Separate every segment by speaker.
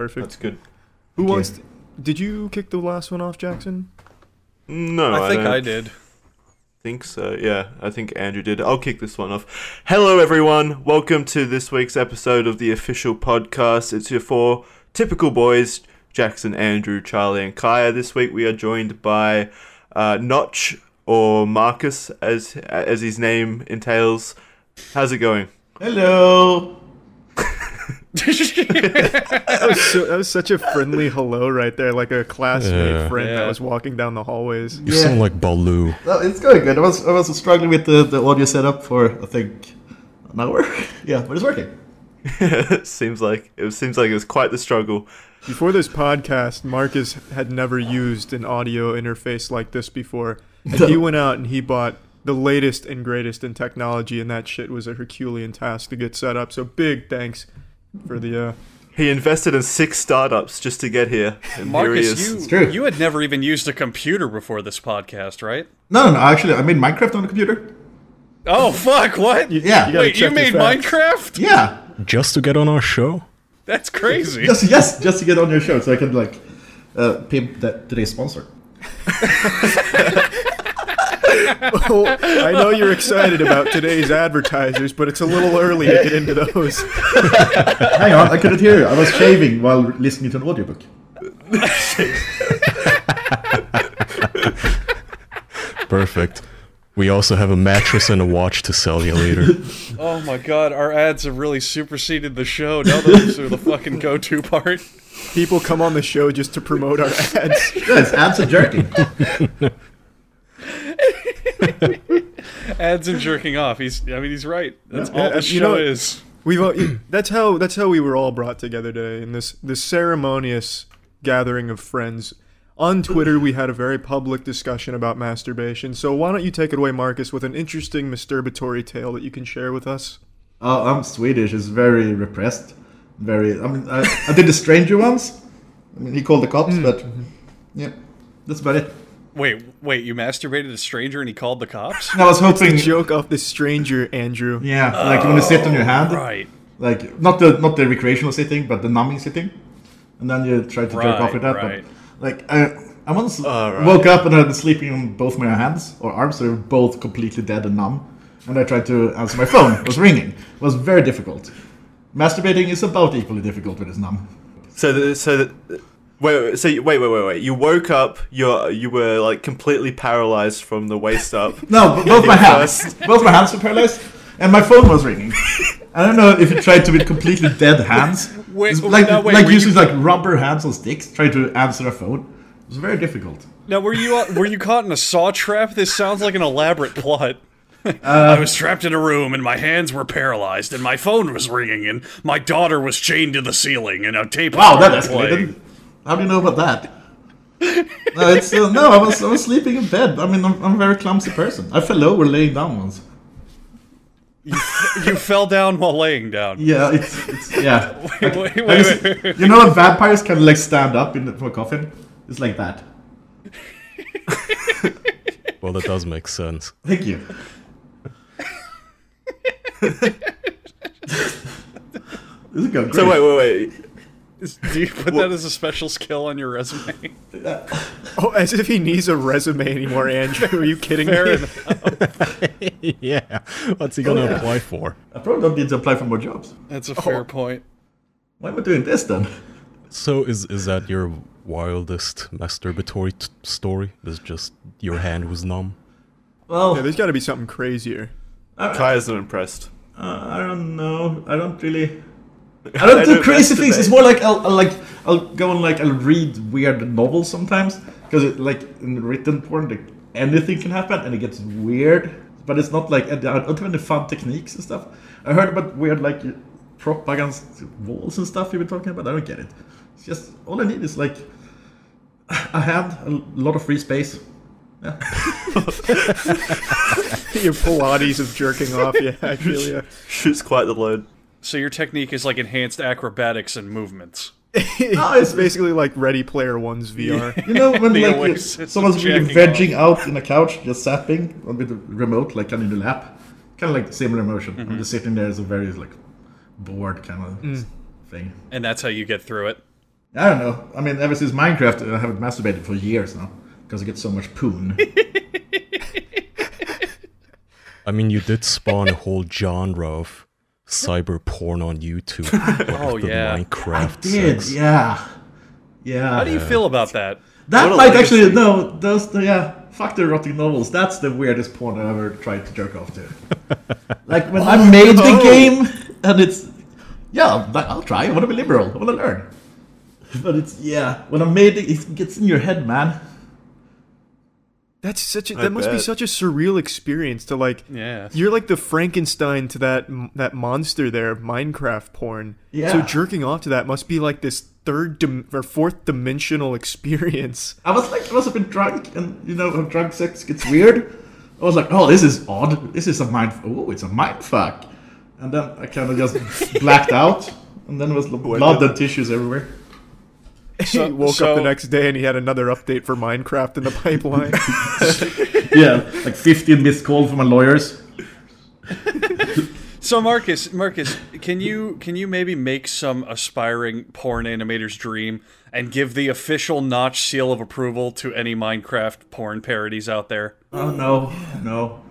Speaker 1: Wonderful.
Speaker 2: Perfect.
Speaker 1: That's good.
Speaker 2: Who
Speaker 3: Okay.
Speaker 2: wants? To, did you kick the last one off, Jackson?
Speaker 1: No,
Speaker 4: I think
Speaker 1: don't
Speaker 4: I did.
Speaker 1: think so. Yeah, I think Andrew did. I'll kick this one off. Hello, everyone. Welcome to this week's episode of the official podcast. It's your four typical boys Jackson, Andrew, Charlie, and Kaya. This week we are joined by uh, Notch or Markus, as as his name entails. How's it going?
Speaker 3: Hello.
Speaker 2: That was, so, that was such a friendly hello right there, like a classmate
Speaker 5: Yeah.
Speaker 2: friend that was walking down the hallways.
Speaker 5: You
Speaker 3: Yeah.
Speaker 5: sound like Baloo.
Speaker 3: Well, it's going good. I was I was struggling with the, the audio setup for I think an hour. yeah, but it's working.
Speaker 1: it seems like it seems like it was quite the struggle.
Speaker 2: Before this podcast, Markus had never used an audio interface like this before. And he went out and he bought the latest and greatest in technology, and that shit was a Herculean task to get set up. So big thanks for the. Uh,
Speaker 1: He invested in six startups just to get here. And here he
Speaker 4: Markus,
Speaker 1: is.
Speaker 3: true.
Speaker 4: you you had never even used a computer before this podcast, right?
Speaker 3: No, no, no. Actually, I made Minecraft on the computer.
Speaker 4: Oh fuck! What?
Speaker 3: Yeah.
Speaker 2: gotta
Speaker 4: Wait, you made. Minecraft?
Speaker 3: Yeah.
Speaker 5: Just to get on our show?
Speaker 4: That's crazy.
Speaker 3: Just yes, just to get on your show, so I can like uh, pimp that today's sponsor.
Speaker 2: oh, I know you're excited about today's advertisers, but it's a little early to get into those.
Speaker 3: Hang on, I couldn't hear you. I was shaving while listening to an audiobook.
Speaker 5: Perfect. We also have a mattress and a watch to sell you later.
Speaker 4: Oh my god, our ads have really superseded the show. Now those are the fucking go-to part.
Speaker 2: People come on the show just to promote our ads.
Speaker 3: Yes, ads and jerking.
Speaker 4: Ads and jerking off. He's. I mean, he's right. That's
Speaker 2: Yeah,
Speaker 4: all the
Speaker 2: you
Speaker 4: show
Speaker 2: know-
Speaker 4: is.
Speaker 2: We've all, that's how that's how we were all brought together today in this this ceremonious gathering of friends. On Twitter, we had a very public discussion about masturbation. So why don't you take it away, Markus, with an interesting masturbatory tale that you can share with us?
Speaker 3: Oh, I'm Swedish. It's very repressed. Very. I mean, I, I did the stranger once. I mean, he called the cops, mm. but yeah, that's about it.
Speaker 4: Wait, wait. You masturbated a stranger and he called the cops?
Speaker 3: And I was hoping.
Speaker 2: Joke off the stranger, Andrew.
Speaker 3: Yeah, like when you sit on your hand,
Speaker 4: Right.
Speaker 3: like not the not the recreational sitting, but the numbing sitting, and then you try to jerk off with that.
Speaker 4: right.
Speaker 3: But like I, I once
Speaker 1: right.
Speaker 3: woke up and I was sleeping on both my hands or arms, so they were both completely dead and numb. And I tried to answer my phone. It was ringing. It was very difficult. Masturbating is about equally difficult when it's numb.
Speaker 1: So, the, so the, wait, wait, so you- wait, wait, wait, wait. You woke up. You you were like completely paralyzed from the waist up.
Speaker 3: No, both my hands.
Speaker 1: First.
Speaker 3: Both my hands were paralyzed, and my phone was ringing. I don't know if you tried to with completely dead hands.
Speaker 4: Wait,
Speaker 3: like
Speaker 4: no, wait,
Speaker 3: like
Speaker 4: were
Speaker 3: using
Speaker 4: you-
Speaker 3: like rubber hands on sticks, trying to answer a phone. It was very difficult.
Speaker 4: Now, were you uh, were you caught in a saw trap? This sounds like an elaborate plot. I was trapped in a room and my hands were paralyzed and my phone was ringing and my daughter was chained to the ceiling and a tape.
Speaker 3: Wow, that
Speaker 4: started playing.
Speaker 3: Escalated. How do you know about that? no, it's uh, no. I was I was sleeping in bed. I mean, I'm, I'm a very clumsy person. I fell over laying down once.
Speaker 4: You fell down while laying down.
Speaker 3: Yeah, it's, it's yeah.
Speaker 4: Wait, wait, wait,
Speaker 3: you,
Speaker 4: wait,
Speaker 3: you know when vampires can like stand up in the, from a coffin? It's like that.
Speaker 5: Well, that does make sense.
Speaker 3: Thank you. this is going great.
Speaker 1: So wait, wait, wait.
Speaker 4: Do you put that as a special skill on your resume?
Speaker 2: Oh, as if he needs a resume anymore, Andrew. Are you kidding
Speaker 4: Fair
Speaker 2: me?
Speaker 5: yeah. What's he gonna
Speaker 3: yeah.
Speaker 5: apply for?
Speaker 3: I probably don't need to apply for more jobs.
Speaker 4: That's a fair point.
Speaker 3: Why am I doing this then?
Speaker 5: So, is is that your wildest masturbatory t- story? Is just your hand was numb?
Speaker 3: Well,
Speaker 2: Yeah, there's got to be something crazier.
Speaker 1: Kai isn't impressed.
Speaker 3: Uh, I don't know. I don't really. I don't do
Speaker 1: don't
Speaker 3: crazy things.
Speaker 1: masturbate.
Speaker 3: It's more like I'll, I'll like I'll go and like I'll read weird novels sometimes because like in written porn, like, anything can happen and it gets weird. But it's not like I don't have any fun techniques and stuff. I heard about weird like propaganda walls and stuff you've been talking about. I don't get it. It's just all I need is like a hand, a lot of free space. Yeah.
Speaker 2: Your Pilates of jerking off. Yeah, I feel you.
Speaker 1: Shoots quite the load.
Speaker 4: So your technique is like enhanced acrobatics and movements.
Speaker 2: it's basically like Ready Player One's VR.
Speaker 3: You know when like you- someone's really
Speaker 4: jacking
Speaker 3: vegging out in a couch, just sapping with the remote, like kind of in the lap, kind of like similar motion. Mm-hmm. I'm just sitting there as a very like bored kind of mm. thing.
Speaker 4: And that's how you get through it.
Speaker 3: I don't know. I mean, ever since Minecraft, I haven't masturbated for years now because I get so much poon.
Speaker 5: I mean, you did spawn a whole genre of cyber porn on YouTube.
Speaker 4: Oh,
Speaker 5: the
Speaker 4: yeah.
Speaker 5: Minecraft I
Speaker 3: Did
Speaker 5: sex.
Speaker 3: yeah, yeah.
Speaker 4: How do you feel about that?
Speaker 3: that
Speaker 1: What
Speaker 3: might actually
Speaker 1: legacy.
Speaker 3: no. Those the, yeah. Fuck the erotic novels. That's the weirdest porn I ever tried to jerk off to. like when I oh, made the game, and it's yeah. I'll try. I want to be liberal. I want to learn. But it's yeah. When I made it, it gets in your head, man.
Speaker 2: That's such a
Speaker 1: I
Speaker 2: that must be such a surreal experience to like
Speaker 4: Yeah.
Speaker 2: You're like the Frankenstein to that that monster there, Minecraft porn.
Speaker 3: Yeah.
Speaker 2: So jerking off to that must be like this third dim- or fourth dimensional experience.
Speaker 3: I was like, I must have been drunk, and you know, when drunk sex gets weird. I was like, oh, this is odd. This is a mind. Oh, it's a mind fuck. And then I kind of just blacked out, and then it was blood and tissues everywhere.
Speaker 4: So-
Speaker 2: he woke
Speaker 4: so-
Speaker 2: up the next day and he had another update for Minecraft in the pipeline.
Speaker 3: Yeah, like 15 missed calls from my lawyers.
Speaker 4: So Markus, Markus, can you can you maybe make some aspiring porn animator's dream and give the official notch seal of approval to any Minecraft porn parodies out there?
Speaker 3: Oh no, no.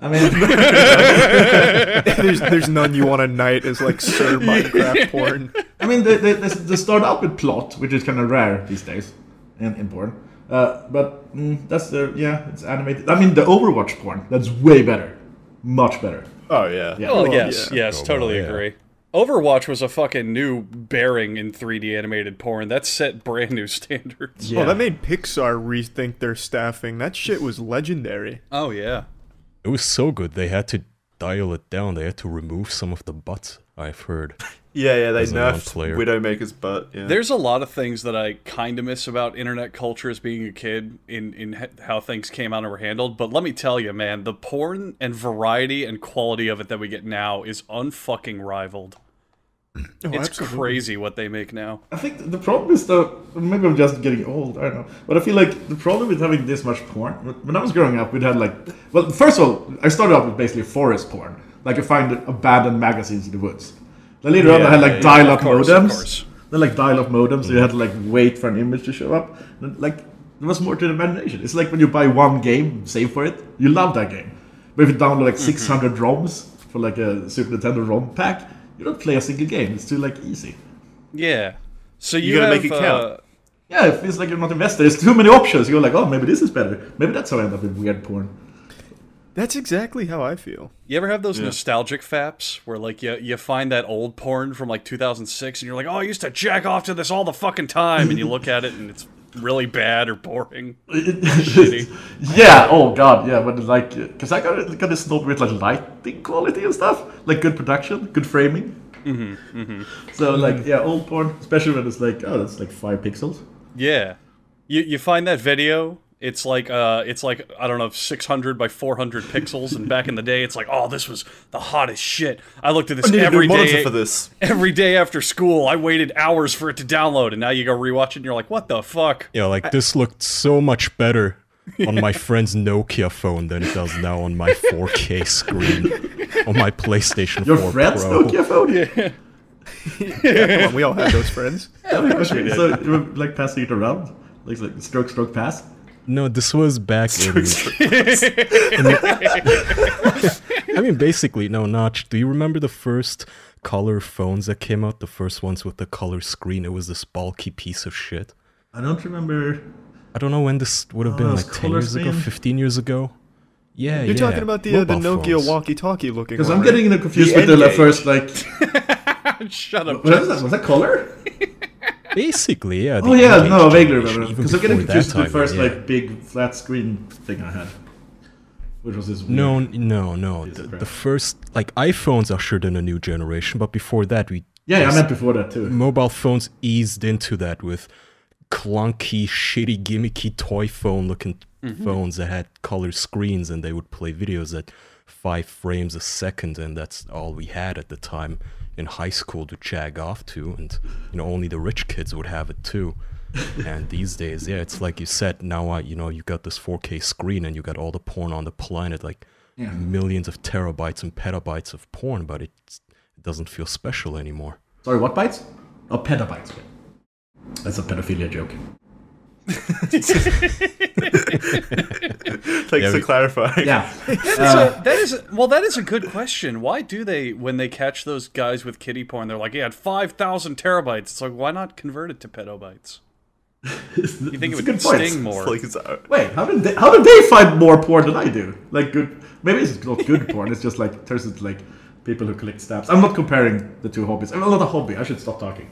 Speaker 3: I mean,
Speaker 2: there's there's none you want to knight as like Sir Minecraft porn.
Speaker 3: I mean, they, they, they, they start out with plot, which is kind of rare these days in, in porn. Uh, but mm, that's the yeah, it's animated. I mean, the Overwatch porn that's way better, much better.
Speaker 1: Oh yeah.
Speaker 3: Yeah.
Speaker 4: Oh
Speaker 2: Oh,
Speaker 4: yes,
Speaker 2: yeah.
Speaker 4: yes,
Speaker 5: Oh,
Speaker 4: totally
Speaker 5: yeah.
Speaker 4: agree. Overwatch was a fucking new bearing in 3D animated porn. That set brand new standards.
Speaker 3: Yeah.
Speaker 2: Oh, that made Pixar rethink their staffing. That shit was legendary.
Speaker 4: Oh yeah.
Speaker 5: It was so good, they had to dial it down. They had to remove some of the butts, I've heard.
Speaker 1: Yeah, yeah, they nerfed
Speaker 5: non-player.
Speaker 1: Widowmaker's butt. Yeah.
Speaker 4: There's a lot of things that I kind of miss about internet culture as being a kid in in how things came out and were handled. But let me tell you, man, the porn and variety and quality of it that we get now is unfucking rivaled.
Speaker 2: Oh,
Speaker 4: it's
Speaker 2: absolutely.
Speaker 4: crazy what they make now.
Speaker 3: I think the problem is though maybe I'm just getting old. I don't know, but I feel like the problem with having this much porn. When I was growing up, we'd had like well, first of all, I started off with basically forest porn. Like I find abandoned magazines in the woods. Then later on, I had like
Speaker 1: yeah,
Speaker 3: dial-up
Speaker 4: of
Speaker 3: modems. Then like dial-up modems, so you had to like wait for an image to show up. And, like there was more to the imagination. It's like when you buy one game, save for it, you love that game. But if you download like mm-hmm. 600 ROMs for like a Super Nintendo ROM pack, you don't play a single game. It's too like easy.
Speaker 4: Yeah. So you,
Speaker 1: You gotta
Speaker 4: have,
Speaker 1: make it count.
Speaker 4: uh,
Speaker 3: Yeah, it feels like you're not invested. There's too many options. You're like, oh, maybe this is better. Maybe that's how I end up with weird porn.
Speaker 2: That's exactly how I feel.
Speaker 4: You ever have those nostalgic faps where like you you find that old porn from like 2006 and you're like, "Oh, I used to jack off to this all the fucking time." And you look at it and it's really bad or boring.
Speaker 3: Yeah. Oh God. Yeah. But like, because I got got this note with like lighting quality and stuff, like good production, good framing. Mm-hmm, So like, yeah, old porn, especially when it's like, oh, that's like five pixels.
Speaker 4: Yeah. You you find that video, it's like uh it's like I don't know, 600 by 400 pixels and back in the day it's like, "Oh, this was the hottest shit." I looked at this
Speaker 1: I need a
Speaker 4: every
Speaker 1: new monitor
Speaker 4: day
Speaker 1: for this.
Speaker 4: every day after school. I waited hours for it to download and now you go rewatch it and you're like, "What the fuck?"
Speaker 5: Yeah, like this looked so much better on my friend's Nokia phone than it does now on my 4K screen on my PlayStation
Speaker 3: Your
Speaker 5: 4
Speaker 3: friend's
Speaker 5: Pro.
Speaker 3: Nokia phone. Yeah.
Speaker 2: Yeah, come on, we all had those friends.
Speaker 3: so you were like passing it around, like like stroke, stroke, pass.
Speaker 5: No, this was back in. I mean, basically, no, Notch. Do you remember the first color phones that came out? The first ones with the color screen. It was this bulky piece of shit.
Speaker 3: I don't remember.
Speaker 5: I don't know when this would have
Speaker 3: Oh,
Speaker 5: been, like 10
Speaker 3: color
Speaker 5: years ago, 15 years ago. Yeah,
Speaker 2: You're
Speaker 5: yeah.
Speaker 2: talking about the uh, the Nokia
Speaker 5: phones.
Speaker 2: walkie-talkie looking
Speaker 3: Because. I'm
Speaker 2: right?
Speaker 3: getting confused
Speaker 1: The
Speaker 3: with the like, first like.
Speaker 4: Shut up.
Speaker 3: What is that? Was that color?
Speaker 5: Basically, yeah. the
Speaker 3: Oh yeah, no, I vaguely remember. Because I'm getting
Speaker 5: before
Speaker 3: confused with the
Speaker 5: time,
Speaker 3: first
Speaker 5: yeah.
Speaker 3: like big flat screen thing I had, which was this. Weird.
Speaker 5: No, no, no. The, the first, like, iPhones ushered in a new generation, but before that, we
Speaker 3: Yeah, yeah, I meant before that too.
Speaker 5: mobile phones eased into that with clunky, shitty, gimmicky toy phone looking mm-hmm. phones that had color screens and they would play videos at five frames a second, and that's all we had at the time in high school to jag off to, and you know only the rich kids would have it too. and these days, yeah, it's like you said. Now, I, you know, you got this 4K screen and you got all the porn on the planet, like
Speaker 3: Yeah.
Speaker 5: millions of terabytes and petabytes of porn, but it doesn't feel special anymore.
Speaker 3: Sorry, what bytes? Oh, petabytes. That's a pedophilia joke.
Speaker 1: Thanks
Speaker 5: Yeah,
Speaker 1: for
Speaker 5: we-
Speaker 1: clarifying.
Speaker 3: Yeah.
Speaker 4: So that is well. That is a good question. Why do they, when they catch those guys with kitty porn, they're like, "Yeah, five thousand terabytes." It's like, why not convert it to petabytes? You think it would
Speaker 3: good point.
Speaker 4: sting more?
Speaker 1: It's like it's, uh,
Speaker 3: Wait, how did they, how did they find more porn than I do? Like good, maybe it's not good porn. It's just like turns into like people who collect stamps. I'm not comparing the two hobbies. I'm not a hobby. I should stop talking.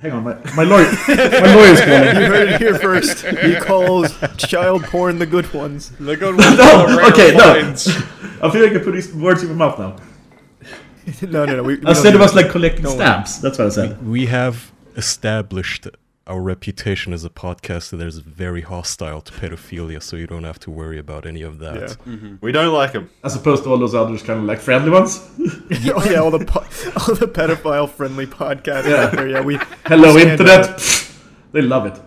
Speaker 3: Hang on, my my lawyer, my lawyer's calling.
Speaker 2: You heard it here first. He calls child porn the good ones.
Speaker 4: The good ones
Speaker 3: No,
Speaker 4: are
Speaker 3: okay, no.
Speaker 4: finds.
Speaker 3: I feel like I put these words in my mouth now.
Speaker 2: No, no, no. We, we
Speaker 3: I
Speaker 2: don't
Speaker 3: said it was like collecting
Speaker 2: No.
Speaker 3: stamps. That's what I said.
Speaker 5: We have established our reputation as a podcast that is very hostile to pedophilia, so you don't have to worry about any of that.
Speaker 2: Yeah. Mm-hmm.
Speaker 1: we don't like them.
Speaker 3: As opposed to all those others, kind of like friendly ones.
Speaker 2: oh, yeah, all the po- all the pedophile friendly podcasts
Speaker 3: Yeah.
Speaker 2: out there. Yeah, we
Speaker 3: Hello,
Speaker 2: stand
Speaker 3: internet. they love it.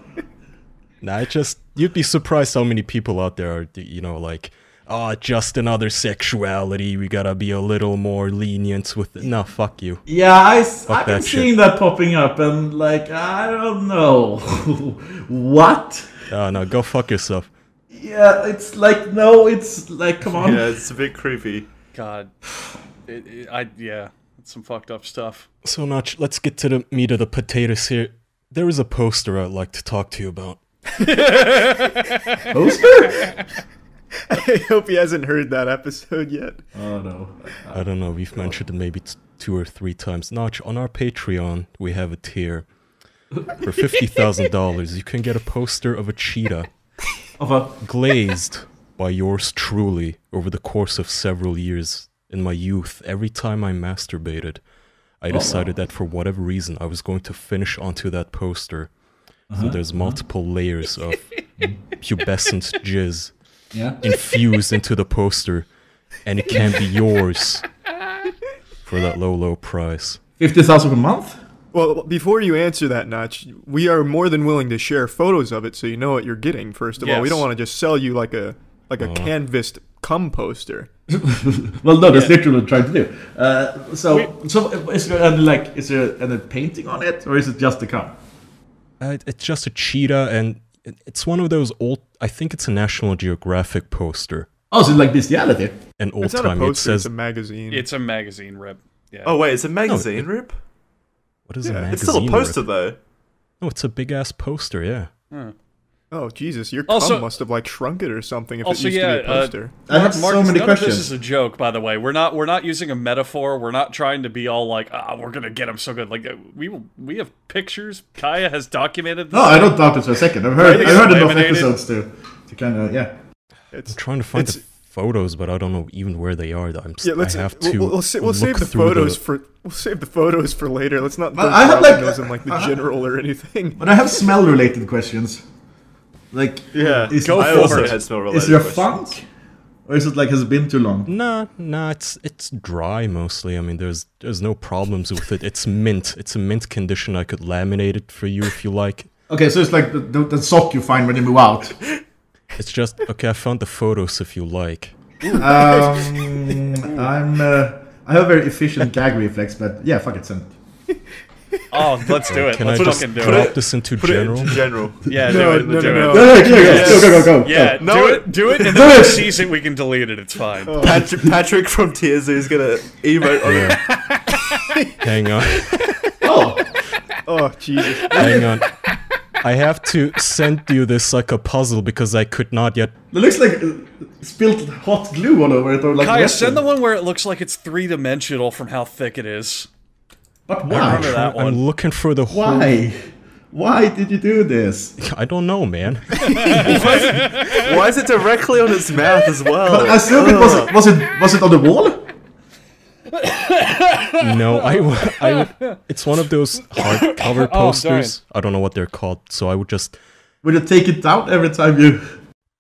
Speaker 5: Nah, it just you'd be surprised how many people out there are, you know, like, oh, just another sexuality. We gotta be a little more lenient with. it. No, fuck you.
Speaker 3: Yeah, I've been
Speaker 5: that shit.
Speaker 3: seeing that popping up, and like, I don't know. what?
Speaker 5: Oh, no, go fuck yourself.
Speaker 3: Yeah, it's like, no, it's like, come on.
Speaker 1: Yeah, it's a bit creepy.
Speaker 4: God, it, it, I yeah, it's some fucked up stuff.
Speaker 5: So, Notch, let's get to the meat of the potatoes here. There is a poster I'd like to talk to you about.
Speaker 3: Poster?
Speaker 2: I hope he hasn't heard that episode yet.
Speaker 3: Oh, no.
Speaker 5: I don't know, we've mentioned it maybe t- two or three times. Notch, on our Patreon, we have a tier. For $50,000, you can get a poster of a cheetah
Speaker 3: Of a,
Speaker 5: glazed by yours truly over the course of several years in my youth. Every time I masturbated, I oh, decided that for whatever reason, I was going to finish onto that poster. So uh-huh. there's multiple layers of uh-huh. pubescent jizz
Speaker 3: yeah.
Speaker 5: infused into the poster, and it can be yours for that low, low price.
Speaker 3: 50,000 a month?
Speaker 2: Well, before you answer that, Notch, we are more than willing to share photos of it so you know what you're getting. First of all, we don't want to just sell you like a like a
Speaker 5: Oh.
Speaker 2: canvassed cum poster.
Speaker 3: Well, no, that's literally what I'm trying to do. Uh, so, so is there any, like, is there any painting on it, or is it just the cum?
Speaker 5: Uh, it's just a cheetah, and it- it's one of those old. I think it's a National Geographic poster.
Speaker 3: Oh, so like bestiality?
Speaker 5: An old
Speaker 2: It's not a
Speaker 5: time. It
Speaker 2: poster; it's a magazine.
Speaker 4: It's a magazine rip. Yeah.
Speaker 1: Oh wait, it's a magazine,
Speaker 5: it-
Speaker 1: Rip.
Speaker 5: "What is a magazine?"
Speaker 1: It's still a poster
Speaker 5: rip?
Speaker 1: though.
Speaker 5: No, it's a big ass poster. Yeah.
Speaker 2: Oh Jesus, your cum
Speaker 4: Also-
Speaker 2: must have like shrunk it or something if
Speaker 4: Also,
Speaker 2: it used
Speaker 4: yeah,
Speaker 2: to be a
Speaker 4: uh,
Speaker 2: poster.
Speaker 3: I have so
Speaker 4: Markus,
Speaker 3: many
Speaker 4: none
Speaker 3: questions.
Speaker 4: Of this is a joke, by the way. We're not we're not using a metaphor. We're not trying to be all like, ah, we're gonna get him so good. Like uh, we we have pictures. Kaya has documented. This.
Speaker 3: No, I don't doubt it for a second. I've heard, I've heard enough episodes to, to kind of, yeah.
Speaker 2: it's
Speaker 5: I'm trying to find the photos, but I don't know even where they are. I'm.
Speaker 2: yeah. Let's
Speaker 5: I have to.
Speaker 2: we'll, we'll, we'll
Speaker 5: look
Speaker 2: save the
Speaker 5: through
Speaker 2: photos for we'll save the photos for later. Let's not.
Speaker 3: But
Speaker 2: But
Speaker 3: I have, like,
Speaker 2: in like the
Speaker 3: uh,
Speaker 2: general or anything.
Speaker 3: But I have smell related questions. Like,
Speaker 1: Yeah,
Speaker 3: is,
Speaker 4: Go
Speaker 1: I
Speaker 4: for it.
Speaker 1: had smell related
Speaker 3: is there a
Speaker 1: questions.
Speaker 3: funk? Or is it like, has it been too long?
Speaker 5: Nah, nah, it's it's dry mostly. I mean, there's there's no problems with it. It's mint. It's a mint condition. I could laminate it for you if you like.
Speaker 3: Okay, so it's like the, the, the sock you find when you move out.
Speaker 5: It's just okay. I found the photos if you like.
Speaker 3: Um, I'm, uh, I have a very efficient gag reflex, but yeah, fuck it, send it.
Speaker 4: Oh, let's do it.
Speaker 5: Can I
Speaker 4: let's
Speaker 5: just
Speaker 4: fucking do
Speaker 5: drop
Speaker 4: it.
Speaker 5: this into
Speaker 1: Put it
Speaker 5: general?
Speaker 1: into general.
Speaker 4: Yeah,
Speaker 2: No,
Speaker 4: do it.
Speaker 2: no,
Speaker 4: do
Speaker 2: no,
Speaker 4: it.
Speaker 2: no.
Speaker 3: No, no, go, go,
Speaker 4: Yes.
Speaker 3: go, go, go, go.
Speaker 4: Yeah,
Speaker 1: No,
Speaker 4: do
Speaker 1: it-
Speaker 4: it. Do it, and
Speaker 3: Do
Speaker 4: then when
Speaker 3: it.
Speaker 4: he sees it, we can delete it. It's fine.
Speaker 1: Patrick, Patrick from Tears is gonna emote on it.
Speaker 5: Hang on,
Speaker 3: Oh,
Speaker 2: Oh Jesus!
Speaker 5: hang on. I have to send you this like a puzzle because I could not yet.
Speaker 3: it looks like uh, spilled hot glue all over it, or like
Speaker 4: Kaya, send the one where it looks like it's three dimensional from how thick it is.
Speaker 3: But
Speaker 4: remember
Speaker 3: why?
Speaker 4: that
Speaker 5: I'm looking for the whole.
Speaker 3: Why? Why did you do this?
Speaker 5: I don't know, man.
Speaker 1: Why is it directly on its mouth as well?
Speaker 3: I assume it was was it was it on the wall?
Speaker 5: No, I, would, it's one of those hardcover
Speaker 4: Oh,
Speaker 5: posters. I don't know what they're called. So I would just,
Speaker 3: Would you take it down every time you?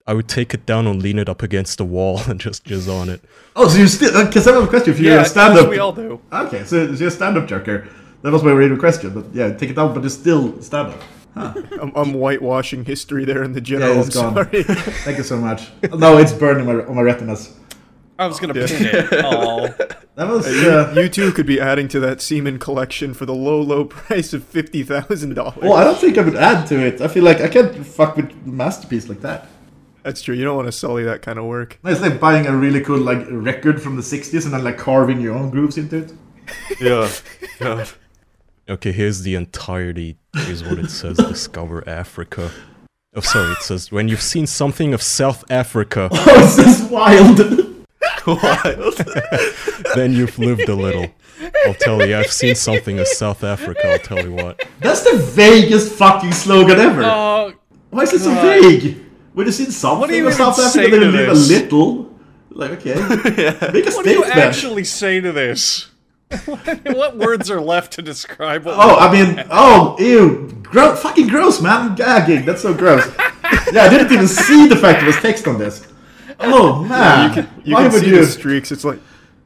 Speaker 5: I would take it down and lean it up against the wall and just jizz on it.
Speaker 3: Oh, so you still? Because I have a question. If you're
Speaker 4: Yeah,
Speaker 3: a stand-up,
Speaker 4: we all do.
Speaker 3: okay, so, so you're a stand up jerker. That was my original question, but yeah, take it down, but it's still stand up.
Speaker 2: I'm, I'm whitewashing history there in the general.
Speaker 3: Yeah,
Speaker 2: I'm
Speaker 3: it's gone.
Speaker 2: sorry.
Speaker 3: Thank you so much. No, it's burning my, on my retinas.
Speaker 4: I was gonna pin it. Oh,
Speaker 3: That was. Uh,
Speaker 2: You too could be adding to that semen collection for the low, low price of fifty thousand dollars.
Speaker 3: well, I don't think I would add to it. I feel like I can't fuck with masterpiece like that.
Speaker 2: That's true. You don't want to sully that kind of work.
Speaker 3: It's like buying a really cool like record from the '60s and then like carving your own grooves into it.
Speaker 1: Yeah. God.
Speaker 5: Okay, here's the entirety. Here's what it says Discover Africa. Oh, sorry, it says when you've seen something of South Africa,
Speaker 3: Oh, this is wild.
Speaker 1: Wild.
Speaker 5: then you've lived a little. I'll tell you, I've seen something of South Africa, I'll tell you what.
Speaker 3: That's the vaguest fucking slogan ever.
Speaker 4: oh,
Speaker 3: Why is it so vague? When you seen something
Speaker 4: do you
Speaker 3: of South
Speaker 4: even
Speaker 3: Africa,
Speaker 4: say
Speaker 3: then
Speaker 4: to
Speaker 3: live a little. Like okay, make a
Speaker 4: what do you actually say to this? what words are left to describe what?
Speaker 3: Oh, I mean, oh, ew, Gro- fucking gross, man. Ah, Gagging. That's so gross. yeah, I didn't even see the fact it was text on this. Oh man,
Speaker 2: You can, you
Speaker 3: why
Speaker 2: can
Speaker 3: would
Speaker 2: see
Speaker 3: you?
Speaker 2: the streaks. It's like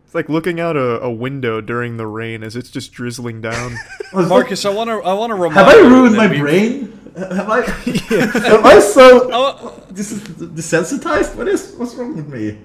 Speaker 2: it's like looking out a, a window during the rain as it's just drizzling down.
Speaker 4: Markus, I want to. I want to remind.
Speaker 3: Have I ruined my
Speaker 4: we-
Speaker 3: brain? Have I? Am I so
Speaker 4: Oh,
Speaker 3: this is desensitized? What is what's wrong with me?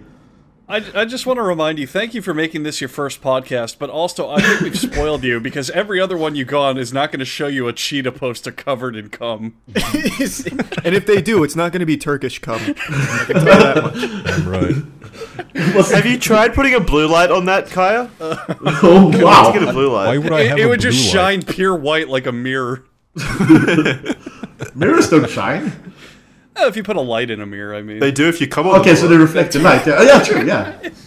Speaker 4: I, I just want to remind you, thank you for making this your first podcast, but also I think we've spoiled you because every other one you go on is not going to show you a cheetah poster covered in cum.
Speaker 2: and if they do, it's not going to be Turkish cum. I can tell you that much.
Speaker 5: I'm right.
Speaker 1: Have you tried putting a blue light on that, Kaya?
Speaker 3: oh
Speaker 1: Let's get a
Speaker 3: wow!
Speaker 1: blue
Speaker 5: Why would I have
Speaker 4: It, it
Speaker 5: a
Speaker 4: would
Speaker 5: blue
Speaker 4: just
Speaker 5: light?
Speaker 4: shine pure white like a mirror.
Speaker 3: Mirrors don't shine.
Speaker 4: Eh, if you put a light in a mirror, I mean.
Speaker 1: They do if you come on.
Speaker 3: Okay,
Speaker 1: the
Speaker 3: so they
Speaker 1: light.
Speaker 3: reflect the light. Yeah, oh, yeah, true. Yeah.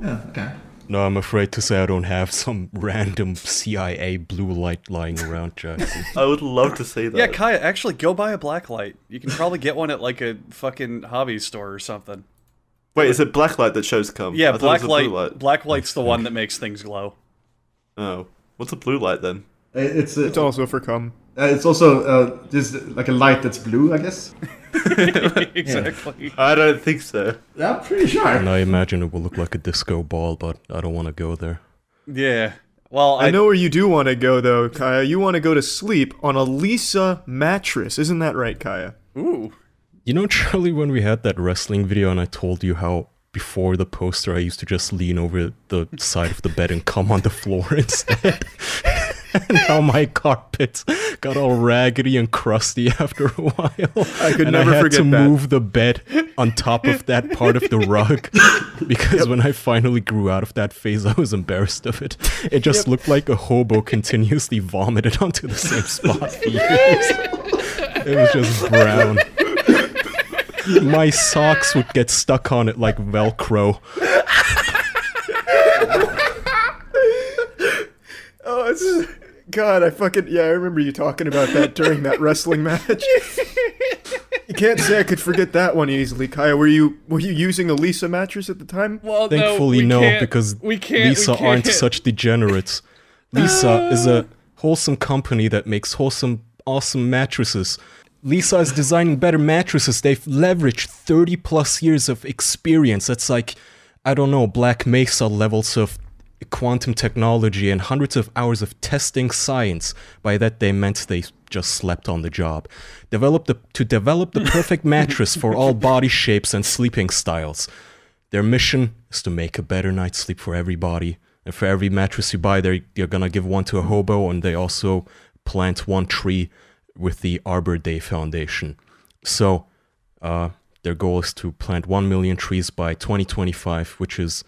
Speaker 3: Yeah. Okay.
Speaker 5: No, I'm afraid to say I don't have some random CIA blue light lying around, Jackson.
Speaker 1: I would love to see that.
Speaker 4: yeah, Kaya, actually go buy a black light. You can probably get one at like a fucking hobby store or something.
Speaker 1: Wait, is it black light that shows come?
Speaker 4: Yeah,
Speaker 1: I thought it
Speaker 4: black light,
Speaker 1: Blue light.
Speaker 4: Black light's the one that makes things glow.
Speaker 1: Oh, what's a blue light then?
Speaker 3: Uh, It's uh,
Speaker 2: It's also for cum.
Speaker 3: uh, it's also uh, just like a light that's blue, I guess.
Speaker 4: exactly.
Speaker 1: I don't think so.
Speaker 3: Yeah, I'm pretty sure.
Speaker 5: And I imagine it will look like a disco ball, but I don't want to go there.
Speaker 4: Yeah. Well,
Speaker 2: I
Speaker 4: I,
Speaker 2: know where you do want to go though, Kaya. You want to go to sleep on a Leesa mattress, isn't that right, Kaya?
Speaker 4: Ooh.
Speaker 5: You know, Charlie, when we had that wrestling video and I told you how before the poster I used to just lean over the side of the bed and come on the floor instead? and how my carpets got all raggedy and crusty after a while.
Speaker 2: I could
Speaker 5: and
Speaker 2: never
Speaker 5: I had
Speaker 2: forget
Speaker 5: to
Speaker 2: that.
Speaker 5: move the bed on top of that part of the rug because when I finally grew out of that phase, I was embarrassed of it. It just looked like a hobo continuously vomited onto the same spot for years. It was just brown. My socks would get stuck on it like Velcro.
Speaker 2: Oh, it's God. I fucking yeah. I remember you talking about that during that wrestling match. You can't say I could forget that one easily, Kaya. Were you were you using a Leesa mattress at the time?
Speaker 4: Well,
Speaker 5: Thankfully,
Speaker 4: no,
Speaker 5: no,
Speaker 4: we can't-
Speaker 5: because
Speaker 4: we can't,
Speaker 5: Leesa
Speaker 4: we
Speaker 5: aren't
Speaker 4: can't.
Speaker 5: such degenerates. Leesa uh. is a wholesome company that makes wholesome, awesome mattresses. Leesa is designing better mattresses. They've leveraged 30 plus years of experience. That's like, I don't know, Black Mesa levels of quantum technology and hundreds of hours of testing science. By that, they meant they just slept on the job. Develop the, to develop the perfect mattress for all body shapes and sleeping styles. Their mission is to make a better night's sleep for everybody. And for every mattress you buy, they're, they're gonna give one to a hobo, and they also plant one tree with the Arbor Day Foundation. So, uh, their goal is to plant 1 million trees by 2025, which is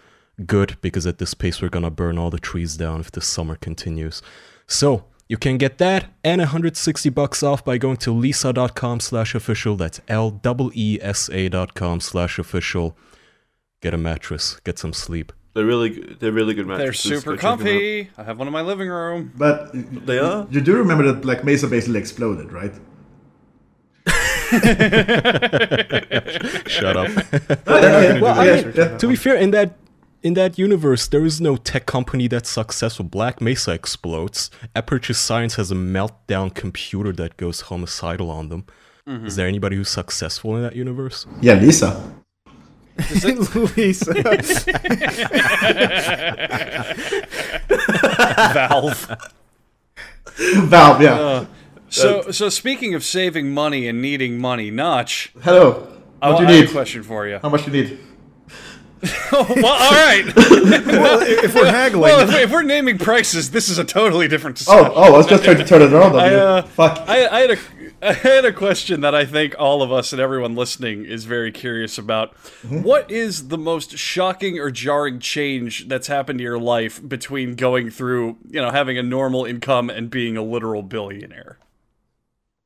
Speaker 5: good because at this pace we're gonna burn all the trees down if the summer continues. So, you can get that and 160 bucks off by going to leesa.com slash official. That's L-E-E-S-A dot com slash official. Get a mattress, get some sleep.
Speaker 1: They're really, good- they're really good mattresses.
Speaker 4: They're super
Speaker 1: Go check 'em out.
Speaker 4: comfy. I have one in my living room.
Speaker 3: But
Speaker 1: They are.
Speaker 3: you do remember that Black Mesa basically exploded, right?
Speaker 5: Shut up.
Speaker 3: Okay, well, I-
Speaker 2: research
Speaker 3: yeah.
Speaker 2: on that.
Speaker 5: to be fair, in that in that universe, there is no tech company that's successful. Black Mesa explodes. Aperture Science has a meltdown computer that goes homicidal on them. Is there anybody who's successful in that universe?
Speaker 3: Yeah, Leesa.
Speaker 2: Leesa.
Speaker 4: Valve.
Speaker 3: Valve, yeah.
Speaker 4: Uh, so, so speaking of saving money and needing money, Notch,
Speaker 3: Hello.
Speaker 4: I,
Speaker 3: What do
Speaker 4: I
Speaker 3: you
Speaker 4: have a
Speaker 3: need?
Speaker 4: question for you.
Speaker 3: How much do you need?
Speaker 4: well, all right.
Speaker 2: well, if we're haggling,
Speaker 4: well, if, if we're naming prices, this is a totally different
Speaker 3: Oh,
Speaker 4: discussion.
Speaker 3: oh, I was just trying to turn it around on
Speaker 4: I,
Speaker 3: you.
Speaker 4: uh,
Speaker 3: Fuck.
Speaker 4: I, I had a I had a question that I think all of us and everyone listening is very curious about.
Speaker 3: Mm-hmm.
Speaker 4: What is the most shocking or jarring change that's happened to your life between going through, you know, having a normal income and being a literal billionaire?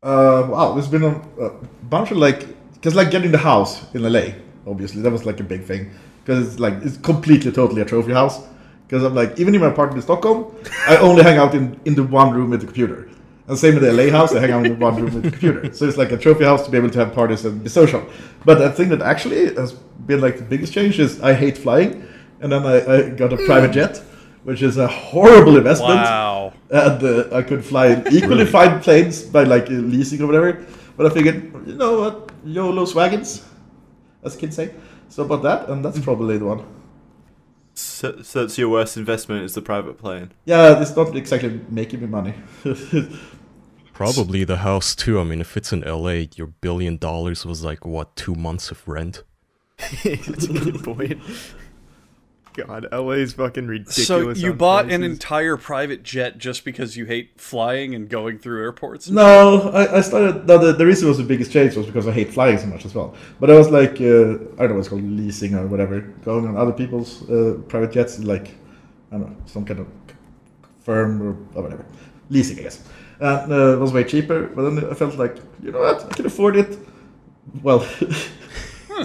Speaker 3: Uh, wow, there's been a, a bunch of like, because like getting the house in LA, obviously that was like a big thing, because it's like it's completely totally a trophy house. Because I'm like, even in my apartment in Stockholm, I only hang out in in the one room with the computer. And same in the LA house, I hang out in the one room with the computer. So it's like a trophy house to be able to have parties and be social. But the thing that actually has been like the biggest change is I hate flying, and then I, I got a private jet, which is a horrible investment
Speaker 4: Wow.
Speaker 3: and uh, I could fly equally fine planes by like leasing or whatever. But I figured, you know what, YOLO swaggins, as kids say. So about that, and that's mm-hmm. probably the one.
Speaker 1: So, so that's your worst investment is the private plane.
Speaker 3: Yeah, it's not exactly making me money.
Speaker 5: Probably the house too. I mean, if it's in LA, your billion dollars was like what two months of rent.
Speaker 2: That's a good point. God, LA's fucking ridiculous.
Speaker 4: So you
Speaker 2: on
Speaker 4: bought an entire private jet just because you hate flying and going through airports?
Speaker 3: no, I, I started. No, the, the reason was the biggest change was because I hate flying so much as well. But I was like, uh, I don't know it's called leasing or whatever, going on other people's uh, private jets, like I don't know, some kind of firm or, or whatever, leasing, I guess. And uh, it was way cheaper. But then I felt like, you know what, I can afford it. Well,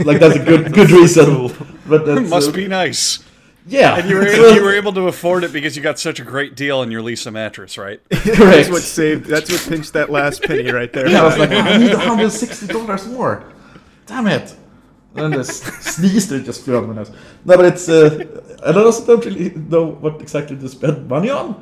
Speaker 3: like that's a good good reason. But that's,
Speaker 4: Must
Speaker 3: uh,
Speaker 4: be nice.
Speaker 3: Yeah.
Speaker 4: And you were,
Speaker 3: So-
Speaker 4: you were able to afford it because you got such a great deal on your Leesa mattress, right?
Speaker 2: That's what saved. That's what pinched that last penny right there.
Speaker 3: Yeah, I was like, I need 160 dollars more. Damn it! And then the s- sneeze that just flew out of my nose. No, but it's uh, and I also don't really know what exactly to spend money on.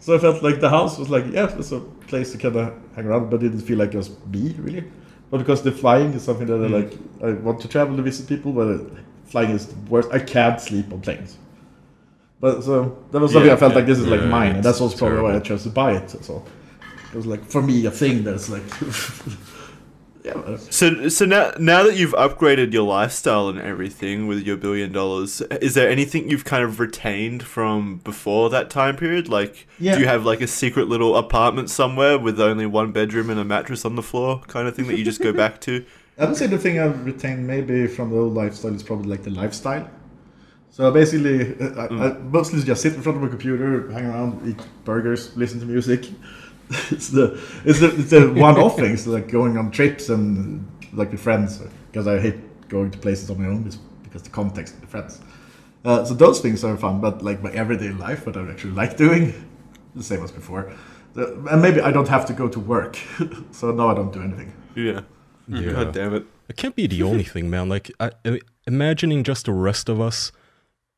Speaker 3: So I felt like the house was like, yeah, it's a place to kind of hang around, but it didn't feel like it was me really. But because the flying is something that I like, I want to travel to visit people, but uh, flying is the worst. I can't sleep on planes. But so that was something
Speaker 1: Yeah,
Speaker 3: I felt
Speaker 1: yeah.
Speaker 3: like this is like mine, and that's
Speaker 5: it's
Speaker 3: also probably why I chose to buy it. So it was like for me a thing that's like, yeah.
Speaker 1: So, so now, now that you've upgraded your lifestyle and everything with your billion dollars, is there anything you've kind of retained from before that time period? Like,
Speaker 3: Yeah.
Speaker 1: do you have like a secret little apartment somewhere with only one bedroom and a mattress on the floor, kind of thing that you just go back to?
Speaker 3: I would say the thing I've retained maybe from the old lifestyle is probably like the lifestyle. So basically, I, I mostly just sit in front of a computer, hang around, eat burgers, listen to music. it's the it's the, it's the one-off things like going on trips and like with friends because I hate going to places on my own because the context with the friends. Uh, so those things are fun, but like my everyday life, what I actually like doing, the same as before. The, and maybe I don't have to go to work, so now I don't do anything.
Speaker 1: Yeah.
Speaker 5: Yeah.
Speaker 1: God damn it.
Speaker 5: It can't be the only thing, man. Like, I, I- imagining just the rest of us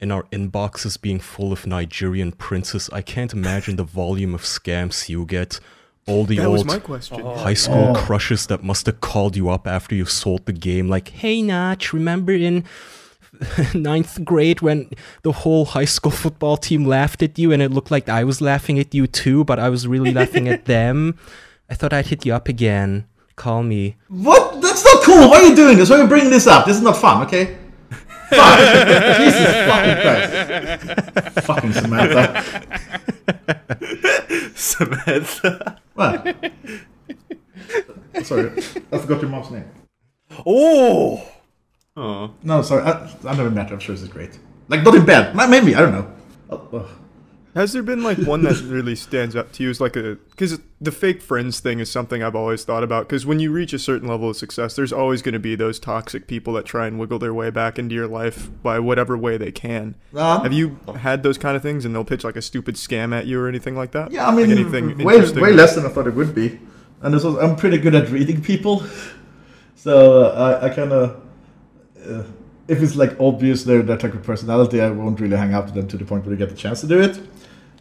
Speaker 5: in our inboxes being full of Nigerian princes, I can't imagine the volume of scams you get. All the
Speaker 2: That
Speaker 5: old
Speaker 2: my question. Oh.
Speaker 5: high school
Speaker 3: Oh.
Speaker 5: crushes that must have called you up after you sold the game, like, hey, Notch, remember in ninth grade when the whole high school football team laughed at you and it looked like I was laughing at you too, but I was really laughing at them? I thought I'd hit you up again. Call me.
Speaker 3: What? That's not cool. Why are you doing this? Why are you bringing this up? This is not fun, okay? Fuck. Jesus fucking Christ. fucking Samantha.
Speaker 1: Samantha.
Speaker 3: What? sorry, I forgot your mom's name.
Speaker 4: Oh,
Speaker 1: Oh.
Speaker 3: No, sorry, I, I never met her. I'm sure this is great. Like, not in bed. Maybe, I don't know. Oh, oh.
Speaker 2: Has there been like one that really stands out to you as like a because the fake friends thing is something I've always thought about because when you reach a certain level of success, there's always going to be those toxic people that try and wiggle their way back into your life by whatever way they can.
Speaker 3: Um,
Speaker 2: Have you had those kind of things and they'll pitch like a stupid scam at you or anything like that?
Speaker 3: Yeah, I mean,
Speaker 2: Like anything
Speaker 3: way, way less than I thought it would be. And this was, I'm pretty good at reading people. So uh, I, I kind of, uh, if it's like obvious they're that type of personality, I won't really hang out with them to the point where they get the chance to do it.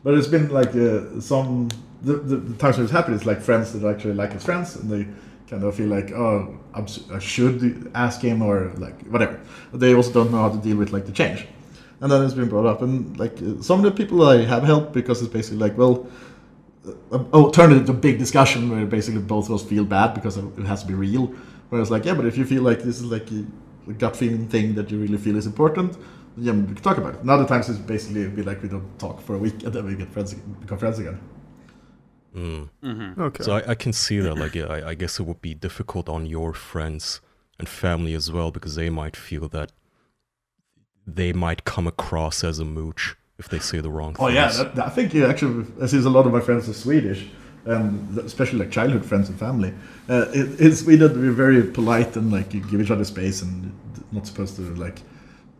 Speaker 3: But it's been like uh, some, the, the, the times it's happened, it's like friends that actually like his friends and they kind of feel like, oh, I should ask him or like whatever. But they also don't know how to deal with like the change. And then it's been brought up. And like uh, some of the people I have helped because it's basically like, well, uh, oh, turn it into a big discussion where basically both of us feel bad because it has to be real. Whereas like, yeah, but if you feel like this is like a, a gut feeling thing that you really feel is important, yeah, we can talk about it. And other times it's basically be like we don't talk for a week and then we get friends, become friends again.
Speaker 2: Okay.
Speaker 5: So I, I can see that. Like, yeah, I, I guess it would be difficult on your friends and family as well because they might feel that they might come across as a mooch if they say the wrong
Speaker 3: Oh
Speaker 5: things.
Speaker 3: yeah, that, that- I think uh, actually, since a lot of my friends are Swedish, and especially like childhood friends and family, uh, in, in Sweden we're very polite and like you give each other space and not supposed to like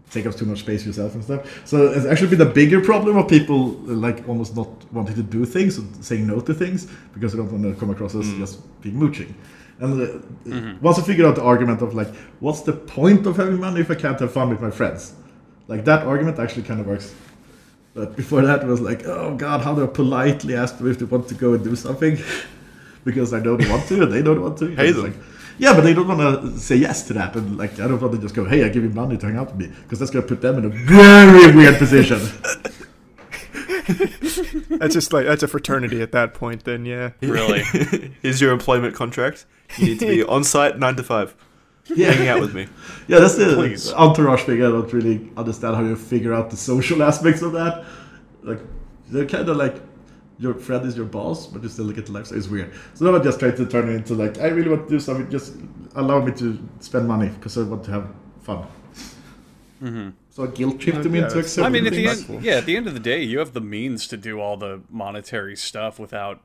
Speaker 3: take up too much space yourself and stuff. So it's actually been a bigger problem of people like almost not wanting to do things and saying no to things because they don't want to come across as just being mooching. And uh, once I figured out the argument of like, what's the point of having money if I can't have fun with my friends? Like that argument actually kind of works but before that, it was like, oh god, how do I politely ask them if they want to go and do something? because I don't want to, and they don't want to.
Speaker 1: Pay
Speaker 3: It's
Speaker 1: them.
Speaker 3: Like, yeah, but they don't want to say yes to that, and like I don't want to just go, hey, I give you money to hang out with me, because that's gonna put them in a very weird position.
Speaker 2: That's just like that's a fraternity at that point. Then yeah.
Speaker 4: Really?
Speaker 1: Here's your employment contract. You need to be on site nine to five,
Speaker 3: yeah,
Speaker 1: hanging out with me.
Speaker 3: yeah, that's the
Speaker 4: Please.
Speaker 3: entourage thing. I don't really understand how you figure out the social aspects of that. Like they're kind of like your friend is your boss, but you still get the lifestyle. It's weird. So now I just try to turn it into like I really want to do something. Just allow me to spend money because I want to have fun. Mm-hmm. So guilt tripped me
Speaker 2: Yeah,
Speaker 3: into accepting
Speaker 4: I mean, at the end, yeah, at the end of the day, you have the means to do all the monetary stuff without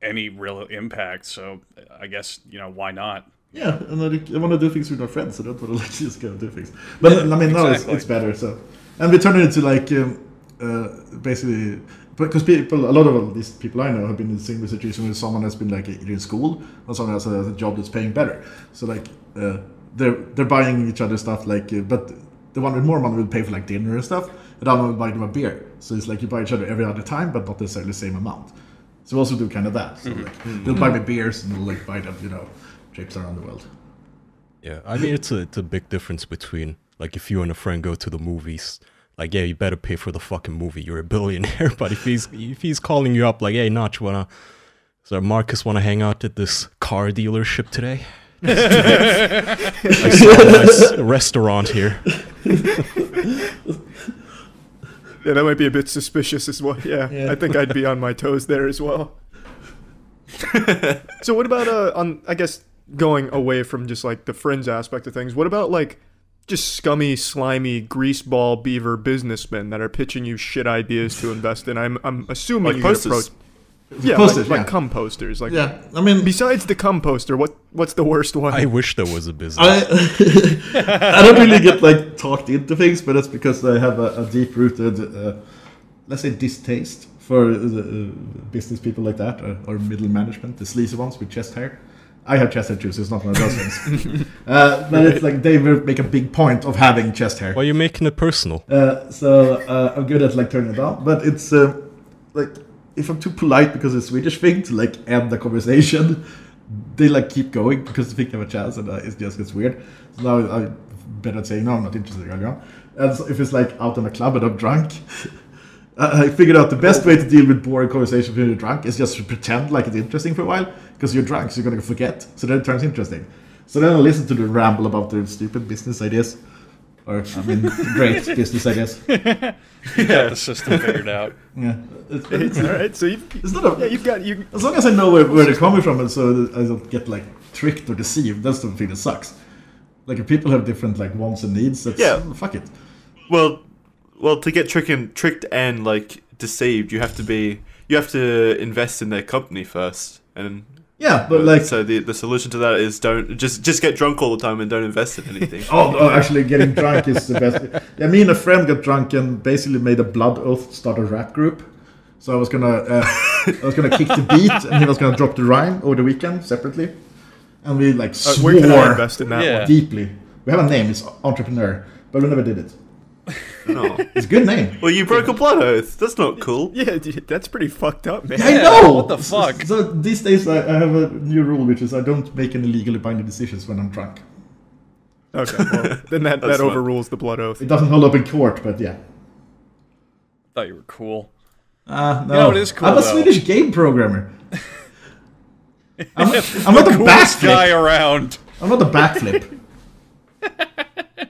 Speaker 4: any real impact. So I guess you know why not?
Speaker 3: Yeah, and I, I want to do things with my friends. I don't want to like just go do things. But I mean, now it's, it's better. So, and we turn it into like um, uh, basically because people, a lot of these people I know have been in the same situation where someone has been like in school or someone else has a job that's paying better. So like uh, they're they're buying each other stuff like, uh, but the one with more money will pay for like dinner and stuff, and the other one will buy them a beer. So it's like you buy each other every other time, but not necessarily the same amount. So we also do kind of that. So like they'll buy me beers and they'll like buy them, you know, trips around the world.
Speaker 5: Yeah, I mean it's a it's a big difference between like if you and a friend go to the movies, like yeah, you better pay for the fucking movie. You're a billionaire. But if he's if he's calling you up like, hey, Notch, wanna so Markus wanna hang out at this car dealership today? I saw a nice restaurant here.
Speaker 2: Yeah, that might be a bit suspicious as well. Yeah,
Speaker 3: Yeah.
Speaker 2: I think I'd be on my toes there as well. so what about uh on I guess going away from just like the friends aspect of things, what about like just scummy, slimy, greaseball beaver businessmen that are pitching you shit ideas to invest in? I'm I'm assuming
Speaker 1: Like
Speaker 2: you
Speaker 1: posters.
Speaker 2: get approached. Yeah,
Speaker 3: Posters,
Speaker 2: like,
Speaker 3: yeah.
Speaker 2: like cum posters. Like
Speaker 3: Yeah, I mean,
Speaker 2: besides the cum poster, what what's the worst one?
Speaker 5: I wish there was a business.
Speaker 3: I I don't really get like talked into things, but that's because I have a, a deep rooted, uh, let's say, distaste for uh, uh, business people like that or, or middle management, the sleazy ones with chest hair. I have chest hair too, so it's not one of those things. uh, but it's like they will make a big point of having chest hair.
Speaker 5: Why are you making it personal?
Speaker 3: Uh, so uh, I'm good at like turning it down, but it's uh, like if I'm too polite because it's a Swedish thing to like end the conversation, they like keep going because they think they have a chance, and uh, it just gets weird. So now I better at saying no, I'm not interested early on. And so if it's like out in a club and I'm drunk. I I figured out the best way to deal with boring conversation when you're drunk is just to pretend like it's interesting for a while because you're drunk, so you're gonna forget. So then it turns interesting. So then I listen to the ramble about their stupid business ideas, or I mean, great business ideas.
Speaker 4: You got the system figured out.
Speaker 3: Yeah, it's,
Speaker 2: It's all right. So you've
Speaker 3: it's not a.
Speaker 2: yeah, you've got you.
Speaker 3: as long as I know where, where they're coming from, and so I don't get like tricked or deceived. That's the thing that sucks. Like if people have different like wants and needs, that's
Speaker 1: Yeah.
Speaker 3: Mm, fuck it.
Speaker 1: Well, well, to get tricked and tricked and like deceived, you have to be you have to invest in their company first, and
Speaker 3: Yeah, but like
Speaker 1: so the the solution to that is don't just just get drunk all the time and don't invest in anything.
Speaker 3: Oh, oh, actually, getting drunk is the best. Yeah, me and a friend got drunk and basically made a blood oath to start a rap group. So I was gonna, uh, I was gonna kick the beat, and he was gonna drop the rhyme over the weekend separately, and we like
Speaker 2: Uh,
Speaker 3: swore
Speaker 2: where can I invest in that
Speaker 4: Yeah.
Speaker 3: deeply. We have a name, it's entrepreneur, but we never did it.
Speaker 1: No.
Speaker 3: It's a good name.
Speaker 1: Well, you broke a blood oath. That's not cool.
Speaker 2: Yeah, dude, that's pretty fucked up, man.
Speaker 3: I know.
Speaker 4: what the fuck?
Speaker 3: So, so these days, I, I have a new rule, which is I don't make any legally binding decisions when I'm drunk.
Speaker 2: Okay, well, then that, that
Speaker 1: That's fine.
Speaker 2: overrules the blood oath.
Speaker 3: It doesn't hold up in court, but yeah.
Speaker 4: Thought you were cool.
Speaker 3: Uh, no,
Speaker 4: know, it is cool,
Speaker 3: I'm a
Speaker 4: though.
Speaker 3: Swedish game programmer. I'm, I'm not the
Speaker 4: Coolest guy around.
Speaker 3: I'm not the backflip.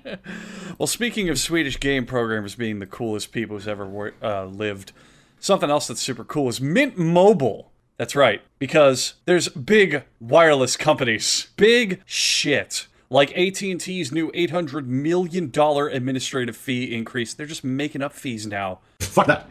Speaker 4: Well, speaking of Swedish game programmers being the coolest people who's ever wor- uh, lived, something else that's super cool is Mint Mobile. That's right, because there's big wireless companies, big shit. Like AT&T's new $800 million administrative fee increase. They're just making up fees now.
Speaker 3: Fuck that.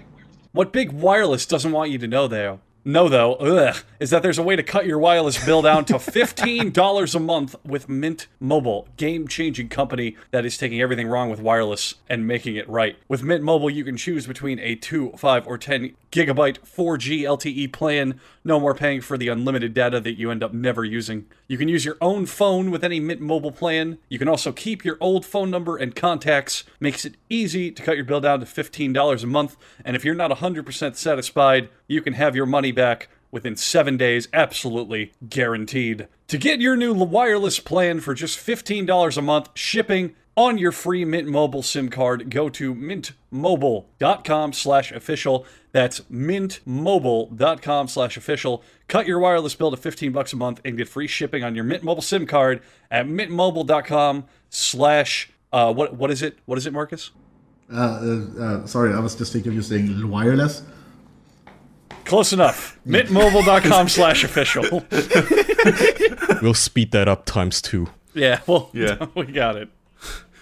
Speaker 4: What Big Wireless doesn't want you to know, though, no, though, ugh, is that there's a way to cut your wireless bill down to $15 a month with Mint Mobile, game-changing company that is taking everything wrong with wireless and making it right. With Mint Mobile, you can choose between a 2, 5, or 10 gigabyte 4G LTE plan. No more paying for the unlimited data that you end up never using. You can use your own phone with any Mint Mobile plan. You can also keep your old phone number and contacts. Makes it easy to cut your bill down to $15 a month. And if you're not 100% satisfied, you can have your money back within seven days, absolutely guaranteed. To get your new wireless plan for just $15 a month, shipping on your free Mint Mobile SIM card, go to mintmobile.com slash official. That's mintmobile.com slash official. Cut your wireless bill to 15 bucks a month and get free shipping on your Mint Mobile SIM card at mintmobile.com slash, uh, what, what is it? What is it, Markus?
Speaker 3: Uh, uh, uh, sorry, I was just thinking of you saying wireless.
Speaker 4: Close enough. Mintmobile.com slash official.
Speaker 5: We'll speed that up times two.
Speaker 4: Yeah, well,
Speaker 1: Yeah.
Speaker 4: we got it.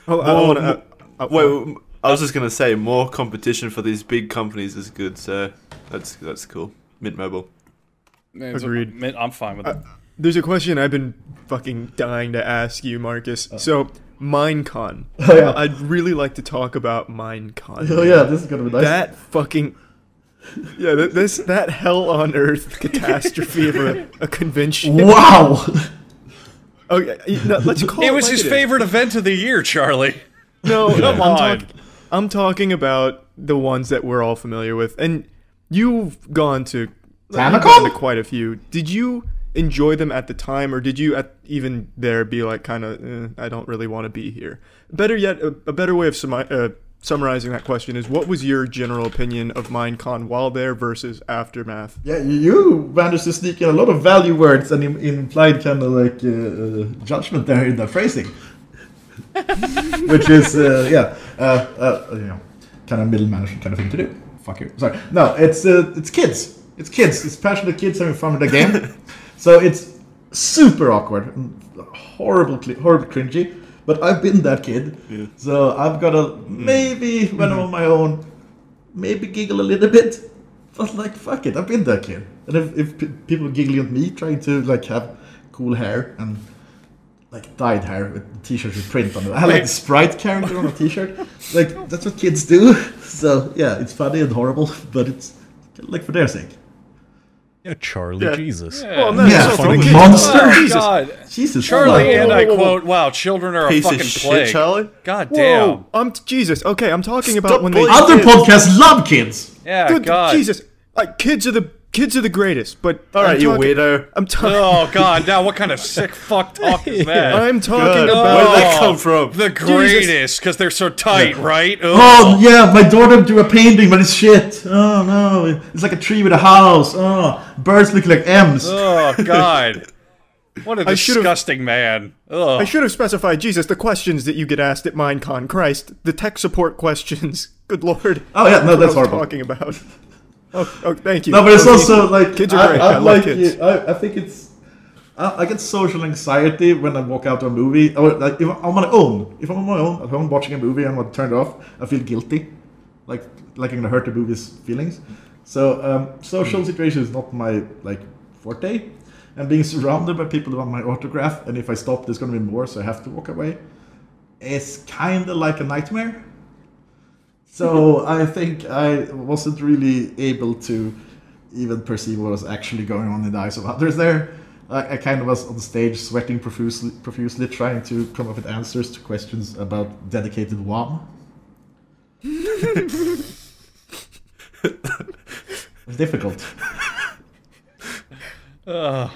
Speaker 2: Oh, I
Speaker 1: More-
Speaker 2: want to. Uh, uh,
Speaker 1: Wait, uh, I was just gonna say more competition for these big companies is good. So that's that's cool. Mint Mobile.
Speaker 2: Agreed.
Speaker 4: Mint- I'm fine with uh, it.
Speaker 2: there's a question I've been fucking dying to ask you, Markus. So, Minecon.
Speaker 3: Oh, yeah.
Speaker 2: I'd really like to talk about Minecon.
Speaker 3: Oh yeah, this is gonna be nice.
Speaker 2: That fucking. Yeah, that, this that hell on earth catastrophe of a, a convention.
Speaker 3: Wow.
Speaker 2: Oh, yeah, you know, let's call it.
Speaker 4: It was
Speaker 2: like
Speaker 4: his
Speaker 2: it is.
Speaker 4: favorite event of the year, Charlie.
Speaker 2: No,
Speaker 4: Come
Speaker 2: I'm,
Speaker 4: on.
Speaker 2: talk- I'm talking about the ones that we're all familiar with, and you've gone to, you've gone to quite a few. Did you enjoy them at the time, or did you at even there be like kind of, eh, I don't really want to be here? Better yet, a, a better way of summi- uh, summarizing that question is, what was your general opinion of Minecon while there versus aftermath?
Speaker 3: Yeah, you- managed to sneak in a lot of value words and implied kind of like uh, uh, judgment there in the phrasing, which is uh, yeah, uh, uh, you know, kind of middle management kind of thing to do. Fuck you. Sorry. No, it's uh, it's kids. It's kids. It's passionate kids having fun with the game. so it's super awkward, horrible, horrible cringy. But I've been that kid,
Speaker 1: Yeah.
Speaker 3: so I've got to mm. maybe when I'm mm. on my own, maybe giggle a little bit, but like fuck it, I've been that kid. And if, if p- people giggling at me trying to like have cool hair and like dyed hair with t-shirts with print on it, I have like the Sprite character on a t-shirt. Like that's what kids do. So yeah, it's funny and horrible, but it's like for their sake.
Speaker 5: Yeah, Charlie,
Speaker 2: Yeah.
Speaker 5: Jesus.
Speaker 2: Well, no,
Speaker 3: Yeah,
Speaker 2: so
Speaker 3: from
Speaker 2: from
Speaker 3: Monster.
Speaker 4: Oh,
Speaker 2: Jesus.
Speaker 4: God.
Speaker 3: Jesus, oh
Speaker 4: Charlie
Speaker 3: Christ.
Speaker 4: and I
Speaker 2: Whoa, whoa, whoa.
Speaker 4: quote, wow, children are a fucking
Speaker 1: of shit,
Speaker 4: plague.
Speaker 1: Charlie.
Speaker 4: God
Speaker 2: Whoa,
Speaker 4: damn.
Speaker 2: I'm Jesus. Okay, I'm talking
Speaker 1: Stop
Speaker 2: about when they
Speaker 1: bullying
Speaker 3: Other
Speaker 1: kids.
Speaker 3: podcasts love kids.
Speaker 4: Yeah,
Speaker 2: Good
Speaker 4: God.
Speaker 2: Jesus, like kids are the kids are the greatest. But
Speaker 1: All right,
Speaker 2: I'm
Speaker 1: you
Speaker 2: talking-
Speaker 1: weirdo.
Speaker 2: I'm talking.
Speaker 4: Oh, God. Now, what kind of sick fuck talk is that?
Speaker 2: I'm talking
Speaker 1: Good.
Speaker 2: about.
Speaker 1: Where'd that oh, come from?
Speaker 4: The greatest, because they're so tight, right?
Speaker 3: Oh yeah, my daughter drew a painting, but it's shit. Oh no, it's like a tree with a house. Oh, birds look like M's.
Speaker 4: Oh, God. What a
Speaker 2: should've-
Speaker 4: disgusting man. Oh.
Speaker 2: I should have specified, Jesus, the questions that you get asked at Minecon. Christ, the tech support questions. Good lord.
Speaker 3: Oh yeah, no, that's
Speaker 2: What I
Speaker 3: that's
Speaker 2: was
Speaker 3: horrible.
Speaker 2: talking about. Oh, oh, thank you.
Speaker 3: No, but it's also like
Speaker 2: Kids are
Speaker 3: I,
Speaker 2: great.
Speaker 3: I,
Speaker 2: I love
Speaker 3: like
Speaker 2: kids.
Speaker 3: I, I think it's I, I get social anxiety when I walk out to a movie. Or like if I'm on my own, if I'm on my own at home watching a movie and I turn it off, I feel guilty, like like I'm gonna hurt the movie's feelings. So um, social situation is not my like forte, and being surrounded by people who want my autograph, and if I stop, there's gonna be more, so I have to walk away. It's kind of like a nightmare. So I think I wasn't really able to even perceive what was actually going on in the eyes of others there. I, I kind of was on stage sweating profusely, profusely, trying to come up with answers to questions about dedicated RAM. it's difficult.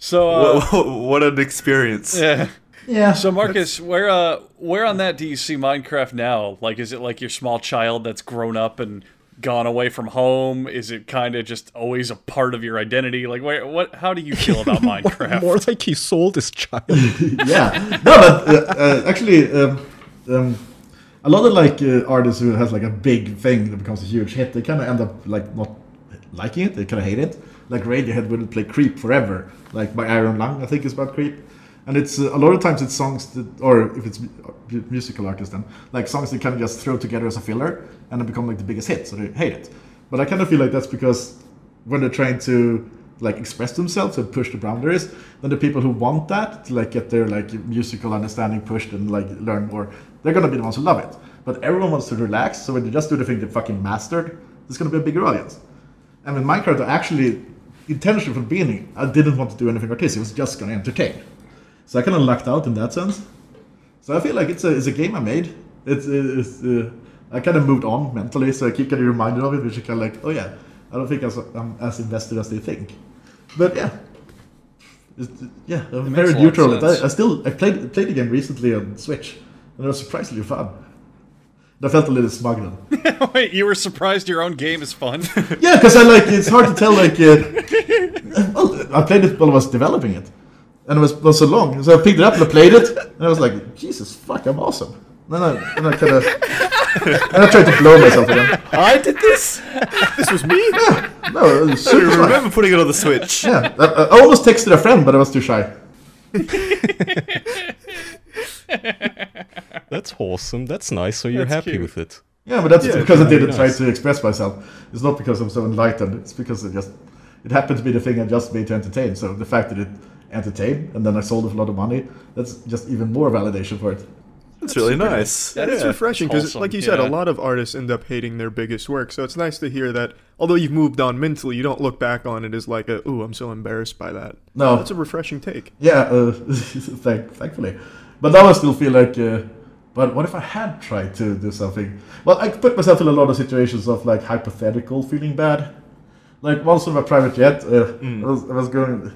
Speaker 4: So, uh,
Speaker 1: what, what an experience.
Speaker 4: yeah.
Speaker 3: Yeah.
Speaker 4: So Markus, where uh where on that do you see Minecraft now? Like is it like your small child that's grown up and gone away from home? Is it kind of just always a part of your identity? Like where what how do you feel about Minecraft?
Speaker 5: More like he sold his child.
Speaker 3: yeah. No, but uh, uh, actually, um, um, a lot of like uh, artists who has like a big thing that becomes a huge hit, they kind of end up like not liking it. They kind of hate it. Like Radiohead wouldn't play Creep forever, like My Iron Lung, I think is about Creep. And it's uh, a lot of times it's songs that, or if it's musical artists, then like songs they kind of just throw together as a filler and then become like the biggest hit, so they hate it. But I kind of feel like that's because when they're trying to like express themselves and push the boundaries, then the people who want that to like get their like musical understanding pushed and like learn more, they're gonna be the ones who love it. But everyone wants to relax, so when they just do the thing they fucking mastered, there's gonna be a bigger audience. And with Minecraft, I actually intentionally from the beginning, I didn't want to do anything artistic. It was just gonna entertain. So I kind of lucked out in that sense. So I feel like it's a it's a game I made. It's, it's uh, I kind of moved on mentally, so I keep getting reminded of it, which is kind of like, oh yeah, I don't think as, I'm as invested as they think. But yeah, it's, yeah, I'm
Speaker 4: makes
Speaker 3: very
Speaker 4: a lot of
Speaker 3: neutral. I. I still I played played the game recently on Switch, and it was surprisingly fun. I felt a little smug then.
Speaker 4: Wait, you were surprised your own game is fun?
Speaker 3: Yeah, because I like it's hard to tell. Like, uh, well, I played it while I was developing it, and it was, was so long. So I picked it up and I played it, and I was like, Jesus fuck, I'm awesome. And then I, then I kind of, and I tried to blow myself again.
Speaker 1: I did this.
Speaker 2: This was me.
Speaker 3: Yeah, No, it was
Speaker 1: I
Speaker 3: super fun.
Speaker 1: remember putting it on the Switch.
Speaker 3: Yeah, I, uh, I almost texted a friend, but I was too shy.
Speaker 5: That's awesome. That's nice. So you're
Speaker 4: That's
Speaker 5: happy
Speaker 4: cute.
Speaker 5: with it.
Speaker 3: Yeah, but that's
Speaker 2: Yeah,
Speaker 3: because I didn't try to express myself. It's not because I'm so enlightened. It's because it just it happened to be the thing I just made to entertain. So the fact that it entertained and then I sold it for a lot of money, that's just even more validation for it.
Speaker 1: It's really
Speaker 2: super
Speaker 1: nice.
Speaker 2: That is
Speaker 1: Yeah.
Speaker 2: refreshing because,
Speaker 4: wholesome,
Speaker 2: like you said,
Speaker 4: yeah.
Speaker 2: a lot of artists end up hating their biggest work. So it's nice to hear that, although you've moved on mentally, you don't look back on it as like, a, "Ooh, I'm so embarrassed by that."
Speaker 3: No,
Speaker 2: That's a refreshing take.
Speaker 3: Yeah, uh, thank, thankfully. But now I still feel like, uh, but what if I had tried to do something? Well, I put myself in a lot of situations of like hypothetical feeling bad. Like once on a private jet, uh, I, was, I was going.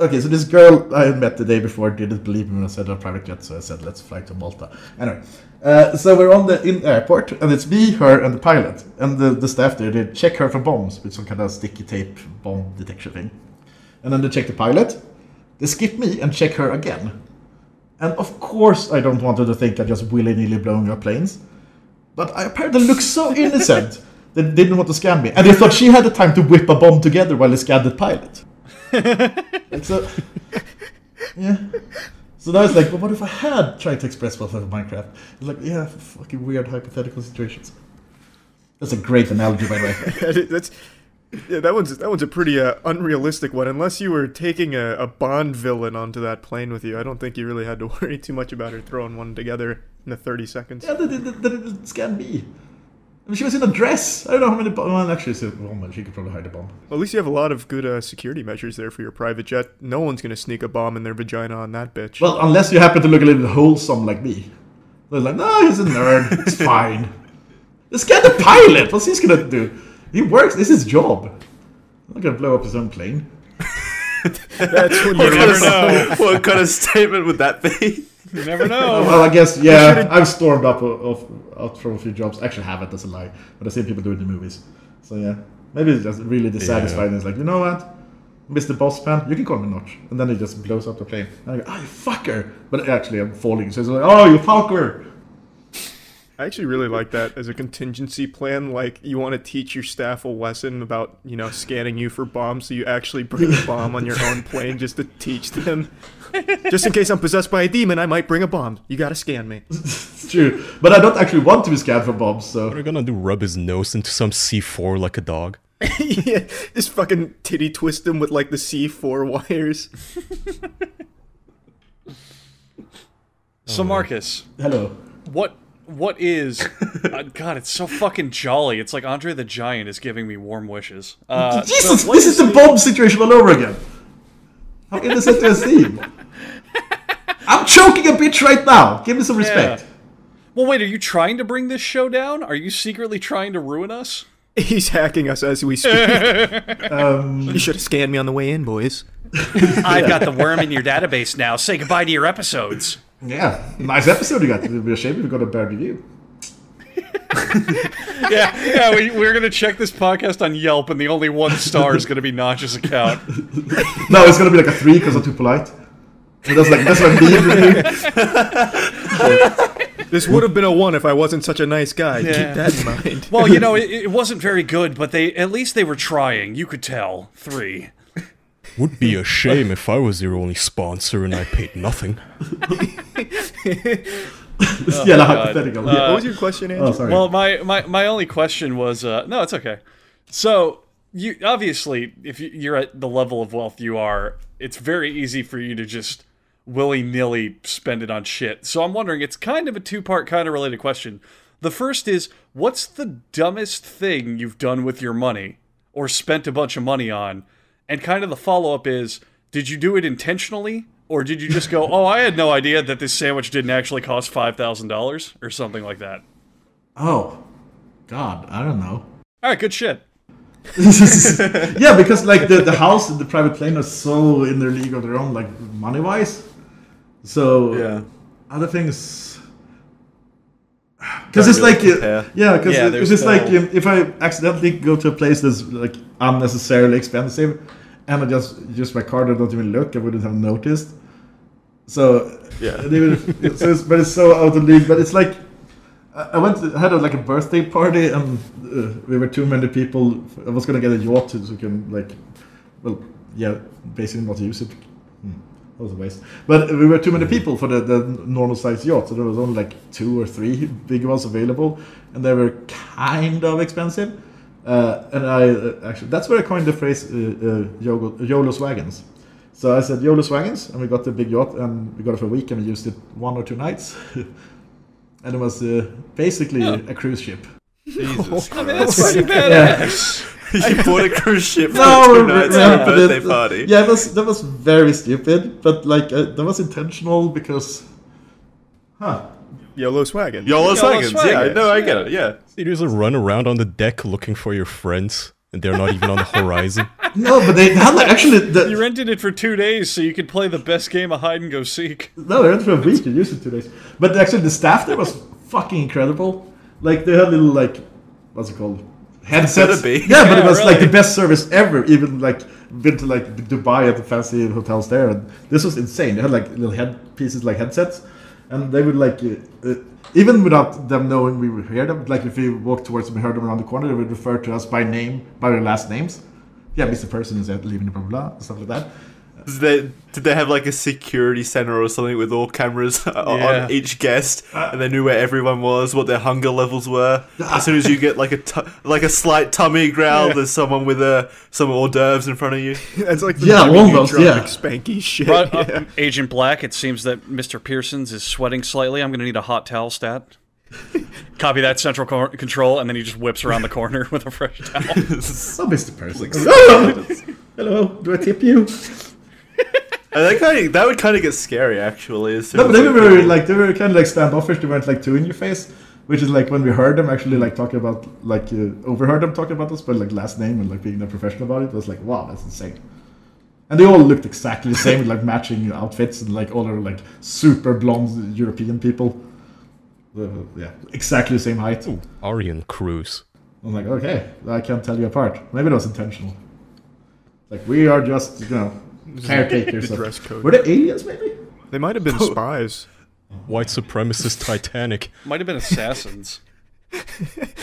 Speaker 3: Okay, so this girl I had met the day before didn't believe me when I said a private jet, so I said let's fly to Malta. Anyway, uh, so we're on the in airport, and it's me, her, and the pilot, and the, the staff there. They check her for bombs with some kind of sticky tape bomb detection thing, and then they check the pilot. They skip me and check her again. And of course, I don't want her to think I'm just willy nilly blowing up planes. But I apparently look so innocent that they didn't want to scan me. And they thought she had the time to whip a bomb together while they scanned the pilot. And so, yeah. So now it's like, well, what if I had tried to express myself in Minecraft? It's like, yeah, fucking weird hypothetical situations. That's a great analogy, by the way.
Speaker 2: That's yeah, that one's that one's a pretty uh, unrealistic one. Unless you were taking a, a Bond villain onto that plane with you, I don't think you really had to worry too much about her throwing one together in the 30 seconds.
Speaker 3: Yeah, they, they, they didn't scan me. I mean, she was in a dress. I don't know how many bombs. Well, actually, it's a woman. She could probably hide a bomb.
Speaker 2: Well, at least you have a lot of good uh, security measures there for your private jet. No one's gonna sneak a bomb in their vagina on that bitch.
Speaker 3: Well, unless you happen to look a little wholesome like me. They're like, no, he's a nerd. It's fine. Let's get the pilot. What's he gonna do? He works. This is his job. I'm not gonna blow up his own plane.
Speaker 2: That's when
Speaker 1: What
Speaker 2: you
Speaker 1: kind,
Speaker 2: never
Speaker 1: of, what kind of statement would that be?
Speaker 4: You never know.
Speaker 3: well, I guess yeah. I've stormed up uh, of, of, out from a few jobs. I actually haven't. That's a lie. But I've seen people do it in movies. So yeah, maybe it's just really dissatisfied. And it's like, you know what, Mr. Boss Man, you can call me Notch. And then he just blows up the plane. And I go, oh, you fucker. But actually, I'm falling. So it's like, oh, you fucker.
Speaker 2: I actually really like that as a contingency plan. Like you want to teach your staff a lesson about you know scanning you for bombs, so you actually bring a bomb on your own plane just to teach them. Just in case I'm possessed by a demon, I might bring a bomb. You gotta scan me.
Speaker 3: It's true. But I don't actually want to be scanned for bombs. So
Speaker 5: What are you gonna do? Rub his nose into some C4 like a dog?
Speaker 2: yeah, just fucking titty twist them with like the C4 wires.
Speaker 4: So Markus,
Speaker 3: hello.
Speaker 4: what what is uh, God? It's so fucking jolly. It's like Andre the Giant is giving me warm wishes. Uh,
Speaker 3: Jesus, this is the bomb situation all over again. How innocent does it seem? I'm choking a bitch right now. Give me some respect.
Speaker 4: well, wait. Are you trying to bring this show down? Are you secretly trying to ruin us?
Speaker 2: He's hacking us as we speak.
Speaker 3: Um,
Speaker 2: you should have scanned me on the way in, boys.
Speaker 4: I've got the worm in your database now. Say goodbye to your episodes.
Speaker 3: Yeah, nice episode you got. It would be a shame if you got a bad review.
Speaker 4: Yeah, yeah. We, we're gonna check this podcast on Yelp, and the only one star is gonna be Notch's account.
Speaker 3: No, it's gonna be like a three because I'm too polite. And that's like that's like me review.
Speaker 2: This would have been a one if I wasn't such a nice guy.
Speaker 4: Yeah.
Speaker 2: Keep that in mind.
Speaker 4: Well, you know, it, it wasn't very good, but they at least they were trying. You could tell. Three.
Speaker 5: Would be a shame if I was your only sponsor and I paid nothing.
Speaker 3: It's yeah,
Speaker 4: God.
Speaker 3: hypothetical.
Speaker 2: what
Speaker 3: yeah.
Speaker 2: was your question, Andrew?
Speaker 3: Oh, sorry.
Speaker 4: Well, my, my, my only question was uh, no, it's okay. So you obviously, if you're at the level of wealth you are, it's very easy for you to just willy nilly spend it on shit. So I'm wondering, it's kind of a two part, kind of related question. The first is, what's the dumbest thing you've done with your money or spent a bunch of money on? And kind of the follow up is, did you do it intentionally? Or did you just go, oh, I had no idea that this sandwich didn't actually cost $5,000 or something like that?
Speaker 3: oh, God, I don't know.
Speaker 4: All right, good shit.
Speaker 3: yeah, because like the, the house and the private plane are so in their league of their own, like money wise. So
Speaker 1: Yeah.
Speaker 3: other things. Because it's
Speaker 1: really
Speaker 3: like uh,
Speaker 1: compare.
Speaker 3: yeah, because
Speaker 4: Yeah,
Speaker 3: it's
Speaker 4: there's
Speaker 3: just like um, if I accidentally go to a place that's like unnecessarily expensive, and I just use my card and don't even look, I wouldn't have noticed. So
Speaker 1: Yeah.
Speaker 3: would, so it's, but it's so out of league. But it's like I I went to, had a, like a birthday party and uh, we were too many people. I was gonna get a yacht so we can like, well, yeah, basically not use it. Hmm, That was a waste. But we were too many people for the, the normal size yacht, so there was only like two or three big ones available, and they were kind of expensive. Uh, and I uh, actually that's where I coined the phrase uh, uh, YOLO Swaggins. So I said YOLO Swaggins, and we got the big yacht, and we got it for a week, and we used it one or two nights. and it was uh, basically a cruise ship.
Speaker 1: Jesus
Speaker 4: I mean, that's
Speaker 1: Christ.
Speaker 4: pretty
Speaker 3: Yeah.
Speaker 4: badass.
Speaker 1: you bought a cruise ship for
Speaker 3: No,
Speaker 1: two nights for
Speaker 3: yeah,
Speaker 1: a birthday
Speaker 3: it-
Speaker 1: party.
Speaker 3: Yeah, it was that was very stupid, but like uh, that was intentional because, huh?
Speaker 2: YOLO Swaggin.
Speaker 1: YOLO
Speaker 4: YOLO
Speaker 1: Swaggins. Yeah, no, I get it. Yeah.
Speaker 5: You just run around on the deck looking for your friends, and they're not even on the horizon.
Speaker 3: No, but they had like actually the,
Speaker 4: You rented it for two days so you could play the best game of hide and go seek.
Speaker 3: No, they went for a week. You used it two days. But actually, the staff there was fucking incredible. Like they had little like, what's it called? Headsets.
Speaker 1: Better be.
Speaker 3: Yeah, but it was like the best service ever. Even like been to like Dubai at the fancy hotels there, and this was insane. They had like little head pieces like headsets, and they would like. Uh, uh, even without them knowing we would hear them, like if we walked towards them heard them around the corner, they would refer to us by name, by their last names. Yeah, Mr. Persson is leaving, blah, blah, blah, stuff like that.
Speaker 1: Did they, did they have like a security center or something with all cameras on
Speaker 4: Yeah.
Speaker 1: on each guest, and they knew where everyone was, what their hunger levels were? As soon as you get like a tu- like a slight tummy growl, there's someone with a some hors d'oeuvres in front of you.
Speaker 2: It's like the
Speaker 3: Yeah,
Speaker 2: Jimmy
Speaker 3: almost, yeah.
Speaker 2: like, spanky shit.
Speaker 4: But, uh,
Speaker 2: yeah.
Speaker 4: Agent Black, it seems that Mr. Pearsons is sweating slightly. I'm going to need a hot towel stat. Copy that central cor- control, and then he just whips around the corner with a fresh towel.
Speaker 3: Oh, Mr. Persson. Oh! Hello, do I tip you?
Speaker 1: And that kind of that would kind of get scary actually.
Speaker 3: No, but they
Speaker 1: like,
Speaker 3: were
Speaker 1: people-
Speaker 3: like they were kind of like standoffish. They weren't like too in your face, which is like when we heard them actually like talking about like uh, overheard them talking about this, but like last name and like being that professional about it it was like wow, that's insane. And they all looked exactly the same, with, like matching outfits and like all are like super blonde European people. Uh, yeah, exactly the same height.
Speaker 5: Aryan cruise.
Speaker 3: I'm like, okay, I can't tell you apart. Maybe that was intentional. Like we are just you know caretakers.
Speaker 2: The dress code.
Speaker 3: Were they aliens maybe?
Speaker 2: They might have been spies.
Speaker 5: White supremacist Titanic.
Speaker 4: Might have been assassins.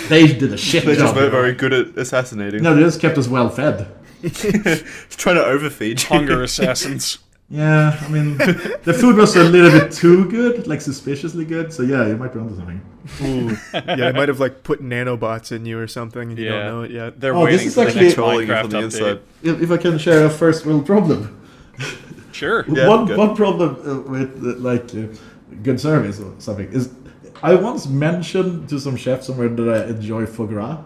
Speaker 3: They did a shit
Speaker 1: They're just
Speaker 3: job.
Speaker 1: very, very good at assassinating.
Speaker 3: No, they just kept us well fed.
Speaker 1: trying to overfeed you.
Speaker 4: Hunger assassins.
Speaker 3: Yeah, I mean, the food was a little bit too good, like suspiciously good. So yeah, you might be onto something.
Speaker 2: yeah, they might have like put nanobots in you or something. and You
Speaker 4: Yeah.
Speaker 2: don't know it yet.
Speaker 4: They're
Speaker 3: Oh, this
Speaker 4: waiting
Speaker 3: is
Speaker 4: for the
Speaker 3: actually-
Speaker 4: next
Speaker 1: Trolling you
Speaker 4: Minecraft
Speaker 1: from the
Speaker 4: update.
Speaker 1: inside.
Speaker 3: If, if I can share a first world problem,
Speaker 4: Sure.
Speaker 1: Yeah,
Speaker 3: one
Speaker 1: good.
Speaker 3: one problem uh, with uh, like uh, good service or something is, I once mentioned to some chef somewhere that I enjoy foie gras,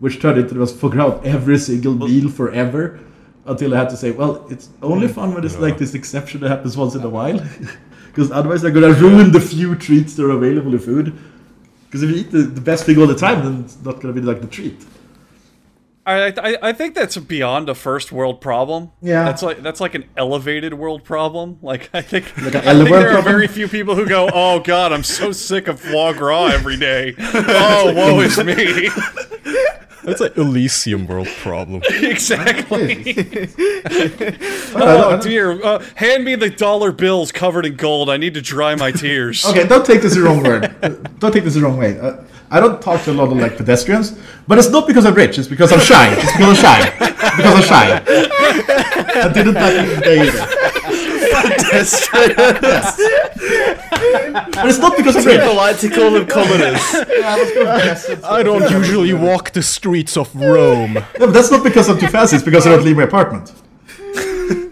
Speaker 3: which turned into it was foie gras every single meal forever. Until I had to say, well, it's only fun when it's like this exception that happens once in a while, because otherwise they're gonna ruin the few treats that are available in food. Because if you eat the, the best thing all the time, then it's not gonna be like the treat.
Speaker 4: I, I I think that's beyond a first world problem.
Speaker 3: Yeah.
Speaker 4: that's like that's like an elevated world problem. Like I think,
Speaker 3: Like
Speaker 4: I think
Speaker 3: elevator
Speaker 4: there are very few people who go, "Oh God, I'm so sick of foie gras every day." oh, woe is me.
Speaker 5: That's an Elysium world problem.
Speaker 4: exactly. Oh dear! Uh, hand me the dollar bills covered in gold. I need to dry my tears.
Speaker 3: Okay, don't take this the wrong word. Uh, Don't take this the wrong way. Uh, I don't talk to a lot of like pedestrians, but it's not because I'm rich. It's because I'm shy. It's because I'm shy. Because I'm shy. I didn't back in the day either. But it's not because I'm rich.
Speaker 1: polite to call them commoners.
Speaker 5: I don't usually walk the streets of Rome.
Speaker 3: No, but that's not because I'm too fancy. It's because I don't leave my apartment.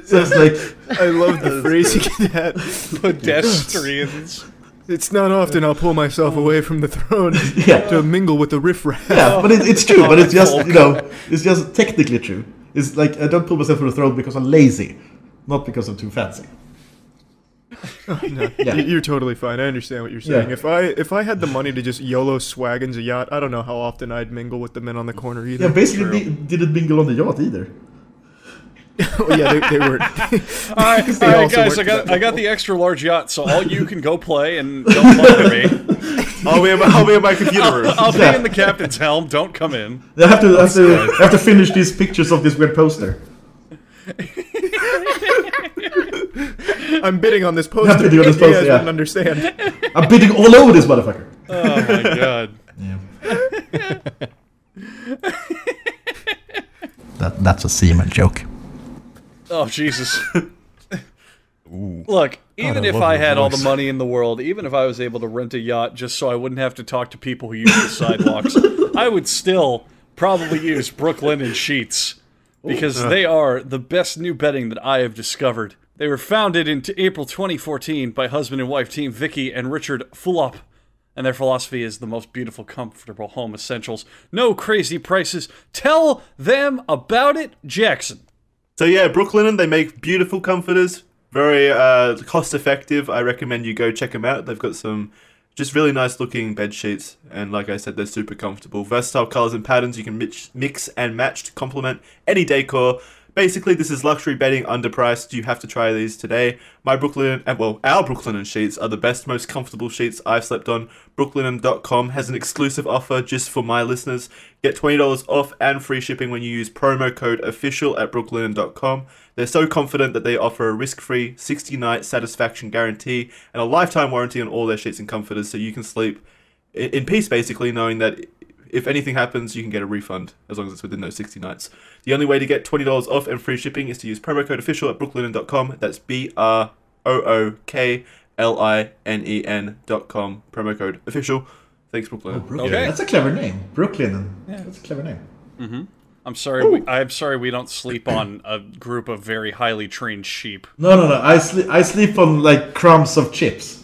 Speaker 3: So it's like,
Speaker 2: I love the phrasing of that.
Speaker 4: Pedestrians.
Speaker 2: It's not often I'll pull myself away from the throne
Speaker 3: yeah,
Speaker 2: to mingle with the riffraff.
Speaker 3: yeah, but it, it's true. But it's just you know, it's just technically true. It's like I don't pull myself from the throne because I'm lazy, not because I'm too fancy.
Speaker 2: No,
Speaker 3: Yeah.
Speaker 2: you're totally fine. I understand what you're saying.
Speaker 3: Yeah.
Speaker 2: If I if I had the money to just YOLO swaggins a yacht, I don't know how often I'd mingle with the men on the corner either.
Speaker 3: Yeah, basically be, didn't mingle on the yacht either.
Speaker 2: oh, yeah, they, they were.
Speaker 4: All right, all right, guys. I got I got the extra large yacht, so all you can go play and don't bother me.
Speaker 1: I'll be in my, I'll be in my computer room.
Speaker 4: I'll be
Speaker 3: Yeah.
Speaker 4: in the captain's helm. Don't come in.
Speaker 3: I have to, I have to, I have to finish these pictures of this weird poster.
Speaker 2: I'm bidding on this
Speaker 3: I'm
Speaker 2: poster.
Speaker 3: bidding on this
Speaker 2: You guys
Speaker 3: poster, yeah.
Speaker 2: wouldn't understand.
Speaker 3: I'm bidding all over this motherfucker.
Speaker 4: Oh my god.
Speaker 3: That, that's a semen joke.
Speaker 4: Oh Jesus. Look, even
Speaker 5: I
Speaker 4: if I
Speaker 5: your
Speaker 4: had all the money in the world, even if I was able to rent a yacht just so I wouldn't have to talk to people who use the sidewalks, I would still probably use Brooklinen Sheets because they are the best new bedding that I have discovered. They were founded in April 2014 by husband and wife team Vicki and Richard Fulop, and their philosophy is the most beautiful, comfortable home essentials. No crazy prices. Tell them about it, Jackson.
Speaker 1: So yeah, Brooklinen, they make beautiful comforters, very uh, cost effective. I recommend you go check them out. They've got some just really nice looking bed sheets, and like I said, they're super comfortable. Versatile colors and patterns you can mix and match to complement any decor. Basically, this is luxury bedding underpriced. You have to try these today. My Brooklyn, uh, well, our Brooklinen sheets are the best, most comfortable sheets I've slept on. Brooklinen.com has an exclusive offer just for my listeners. Get $20 off and free shipping when you use promo code official at brooklinen.com. They're so confident that they offer a risk-free 60-night satisfaction guarantee and a lifetime warranty on all their sheets and comforters so you can sleep in peace basically knowing that if anything happens, you can get a refund as long as it's within those 60 nights. The only way to get $20 off and free shipping is to use promo code official at brooklinen.com. That's B R O O K L I N E N.com. Promo code official. Thanks, Brooklyn.
Speaker 3: Brooklyn.
Speaker 4: Okay.
Speaker 3: That's a clever name. Brooklyn. Yeah. That's a clever name. Mm-hmm.
Speaker 4: I'm sorry. We, I'm sorry we don't sleep on a group of very highly trained sheep.
Speaker 3: No, no, no. I sleep. I sleep on like crumbs of chips.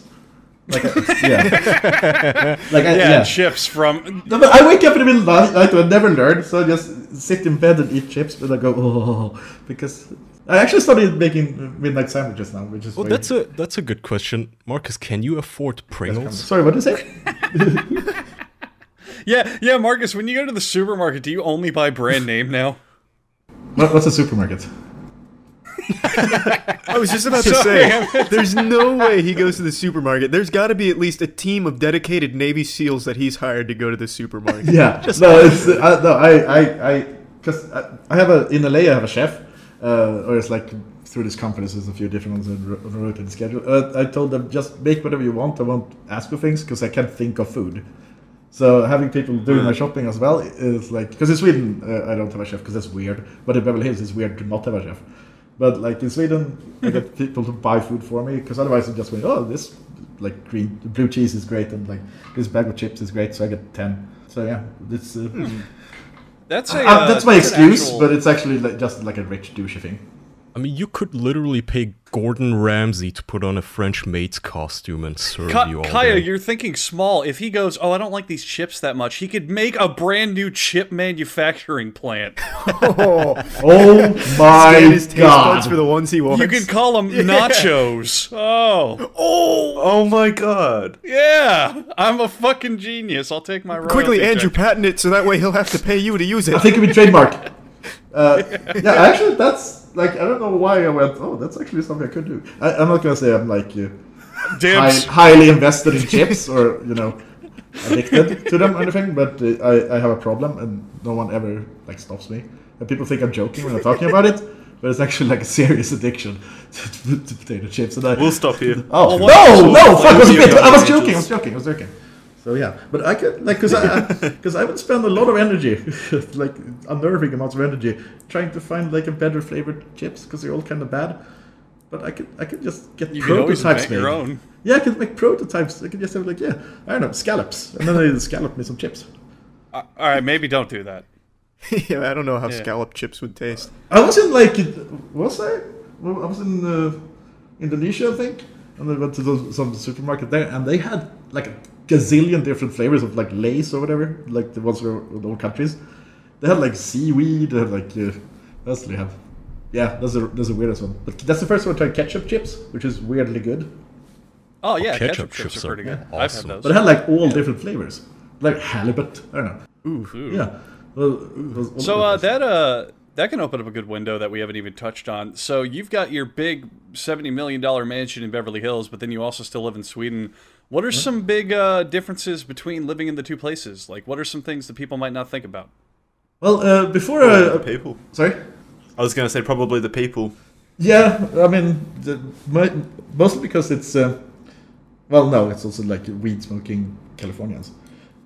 Speaker 3: Like, a, yeah. like I,
Speaker 4: Yeah,
Speaker 3: yeah.
Speaker 4: chips from.
Speaker 3: No, but I wake up in the middle of the night. I never learn, so I just sit in bed and eat chips. But I go, oh, because I actually started making midnight sandwiches now, which is.
Speaker 5: Well,
Speaker 3: very-
Speaker 5: that's a that's a good question, Markus. Can you afford Pringles?
Speaker 3: Sorry, what did you say?
Speaker 4: Yeah, yeah, Markus. When you go to the supermarket, do you only buy brand name now?
Speaker 3: What, what's a supermarket?
Speaker 2: I was just about to say, there's no way he goes to the supermarket. There's got to be at least a team of dedicated Navy SEALs that he's hired to go to the supermarket.
Speaker 3: Yeah, just no, it's uh, no, I, I, I, because I, I have a in LA. I have a chef, uh, or it's like through this company. There's a few different ones on a rotated schedule. Uh, I told them just make whatever you want. I won't ask for things because I can't think of food. So having people doing my shopping as well is like because in Sweden uh, I don't have a chef because that's weird. But in Beverly Hills it's weird to not have a chef. But like in Sweden, I get people to buy food for me because otherwise I just went, oh, this like green blue cheese is great and like this bag of chips is great, so I get ten. So yeah, it's uh,
Speaker 4: That's a.
Speaker 3: uh, that's my
Speaker 4: an
Speaker 3: excuse,
Speaker 4: actual-
Speaker 3: but it's actually like, just like a rich douchey thing.
Speaker 5: I mean, you could literally pay Gordon Ramsay to put on a French maid's costume and serve
Speaker 4: Ka-
Speaker 5: you all
Speaker 4: Kaya,
Speaker 5: day.
Speaker 4: you're thinking small. If he goes, oh, I don't like these chips that much, he could make a brand new chip manufacturing plant.
Speaker 2: Oh,
Speaker 3: Oh
Speaker 2: scan his
Speaker 3: my
Speaker 2: taste
Speaker 3: god!
Speaker 2: buds for the ones he wants.
Speaker 4: You could call them nachos. Oh,
Speaker 1: Oh oh my god.
Speaker 4: yeah. I'm a fucking genius. I'll take my
Speaker 2: Quickly, Andrew,
Speaker 4: check.
Speaker 2: patent it so that way he'll have to pay you to use it.
Speaker 3: I think it would be trademark. Uh, yeah, actually, that's like I don't know why I went. Oh, that's actually something I could do. I, I'm not gonna say I'm like uh, high,
Speaker 4: Dibs.
Speaker 3: highly invested in chips or you know addicted to them or anything, but uh, I, I have a problem, and no one ever like stops me. And people think I'm joking when I'm talking about it, but it's actually like a serious addiction to, to potato chips. And I,
Speaker 1: We'll stop here.
Speaker 3: Oh
Speaker 4: Well, what-
Speaker 3: no, no! Fuck! I was, I was joking. I was joking. I was joking. So yeah, but I could like because I because I would spend a lot of energy, like unnerving amounts of energy, trying to find like a better flavored chips because they're all kind of bad. But I could I could just get
Speaker 4: You can always
Speaker 3: prototypes
Speaker 4: invent your
Speaker 3: made.
Speaker 4: own.
Speaker 3: Yeah, I could make prototypes. I could just have like yeah, I don't know scallops, and then I scallop me some chips.
Speaker 4: Uh, all right, maybe don't do that.
Speaker 2: yeah, I don't know how
Speaker 4: Yeah.
Speaker 2: scallop chips would taste.
Speaker 3: I was in like was I? Well, I was in uh, Indonesia, I think, and I went to those, some supermarket there, and they had like a gazillion different flavors of like Lay's or whatever, like the ones from in all countries. They had like seaweed. They had like uh, what else do they have? Yeah, that's a that's a weirdest one. But that's the first one I tried ketchup chips, which is weirdly good.
Speaker 4: Oh yeah,
Speaker 5: ketchup
Speaker 4: ketchup, chips,
Speaker 5: chips
Speaker 4: are
Speaker 5: are
Speaker 4: pretty good.
Speaker 5: awesome.
Speaker 4: I've had those.
Speaker 3: But it had like all different flavors, like halibut. I don't know.
Speaker 4: Ooh.
Speaker 3: Yeah. Well, was
Speaker 4: So uh, that uh that can open up a good window that we haven't even touched on. So you've got your big seventy million dollar mansion in Beverly Hills, but then you also still live in Sweden. What are some big uh, differences between living in the two places? Like, what are some things that people might not think about?
Speaker 3: well, uh, before
Speaker 1: the
Speaker 3: uh,
Speaker 1: people.
Speaker 3: sorry.
Speaker 1: I was going to say probably the people.
Speaker 3: Yeah, I mean, the, my, mostly because it's, uh, well, no, it's also like weed smoking Californians.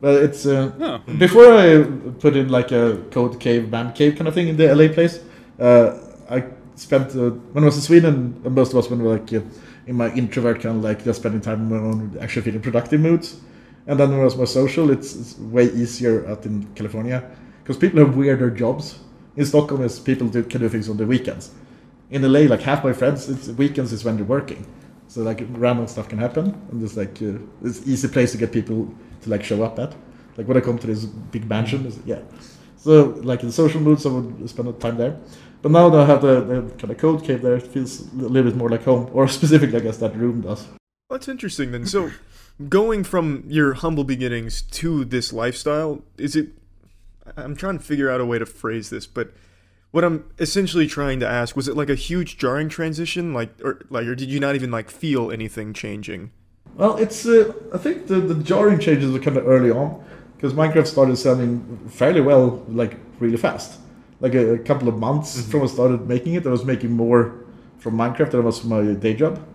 Speaker 3: But it's uh,
Speaker 4: Oh.
Speaker 3: before I put in like a code cave, band cave kind of thing in the LA place. Uh, I spent uh, when I was in Sweden, uh, most of us when we were like uh, in my introvert kind of like just spending time in my own actually feeling productive moods. And then when I was more social, it's, it's way easier out in California because people have weirder jobs. In Stockholm, is people do, can do things on the weekends. In LA, like half my friends, it's weekends is when they're working. So like random stuff can happen, and it's like uh, it's easy place to get people to like show up at. Like when I come to this big mansion, yeah. So like in social moods, I would spend time there. But now that I have the, the kind of code cave there, it feels a little bit more like home, or specifically, I guess that room does.
Speaker 2: That's interesting then. So, going from your humble beginnings to this lifestyle, is it? I'm trying to figure out a way to phrase this, but what I'm essentially trying to ask was it like a huge jarring transition, like or like, or did you not even like feel anything changing?
Speaker 3: Well, it's uh, I think the, the jarring changes were kind of early on because Minecraft started selling fairly well, like really fast. Like a, a couple of months from when I started making it, I was making more from Minecraft than I was from my day job.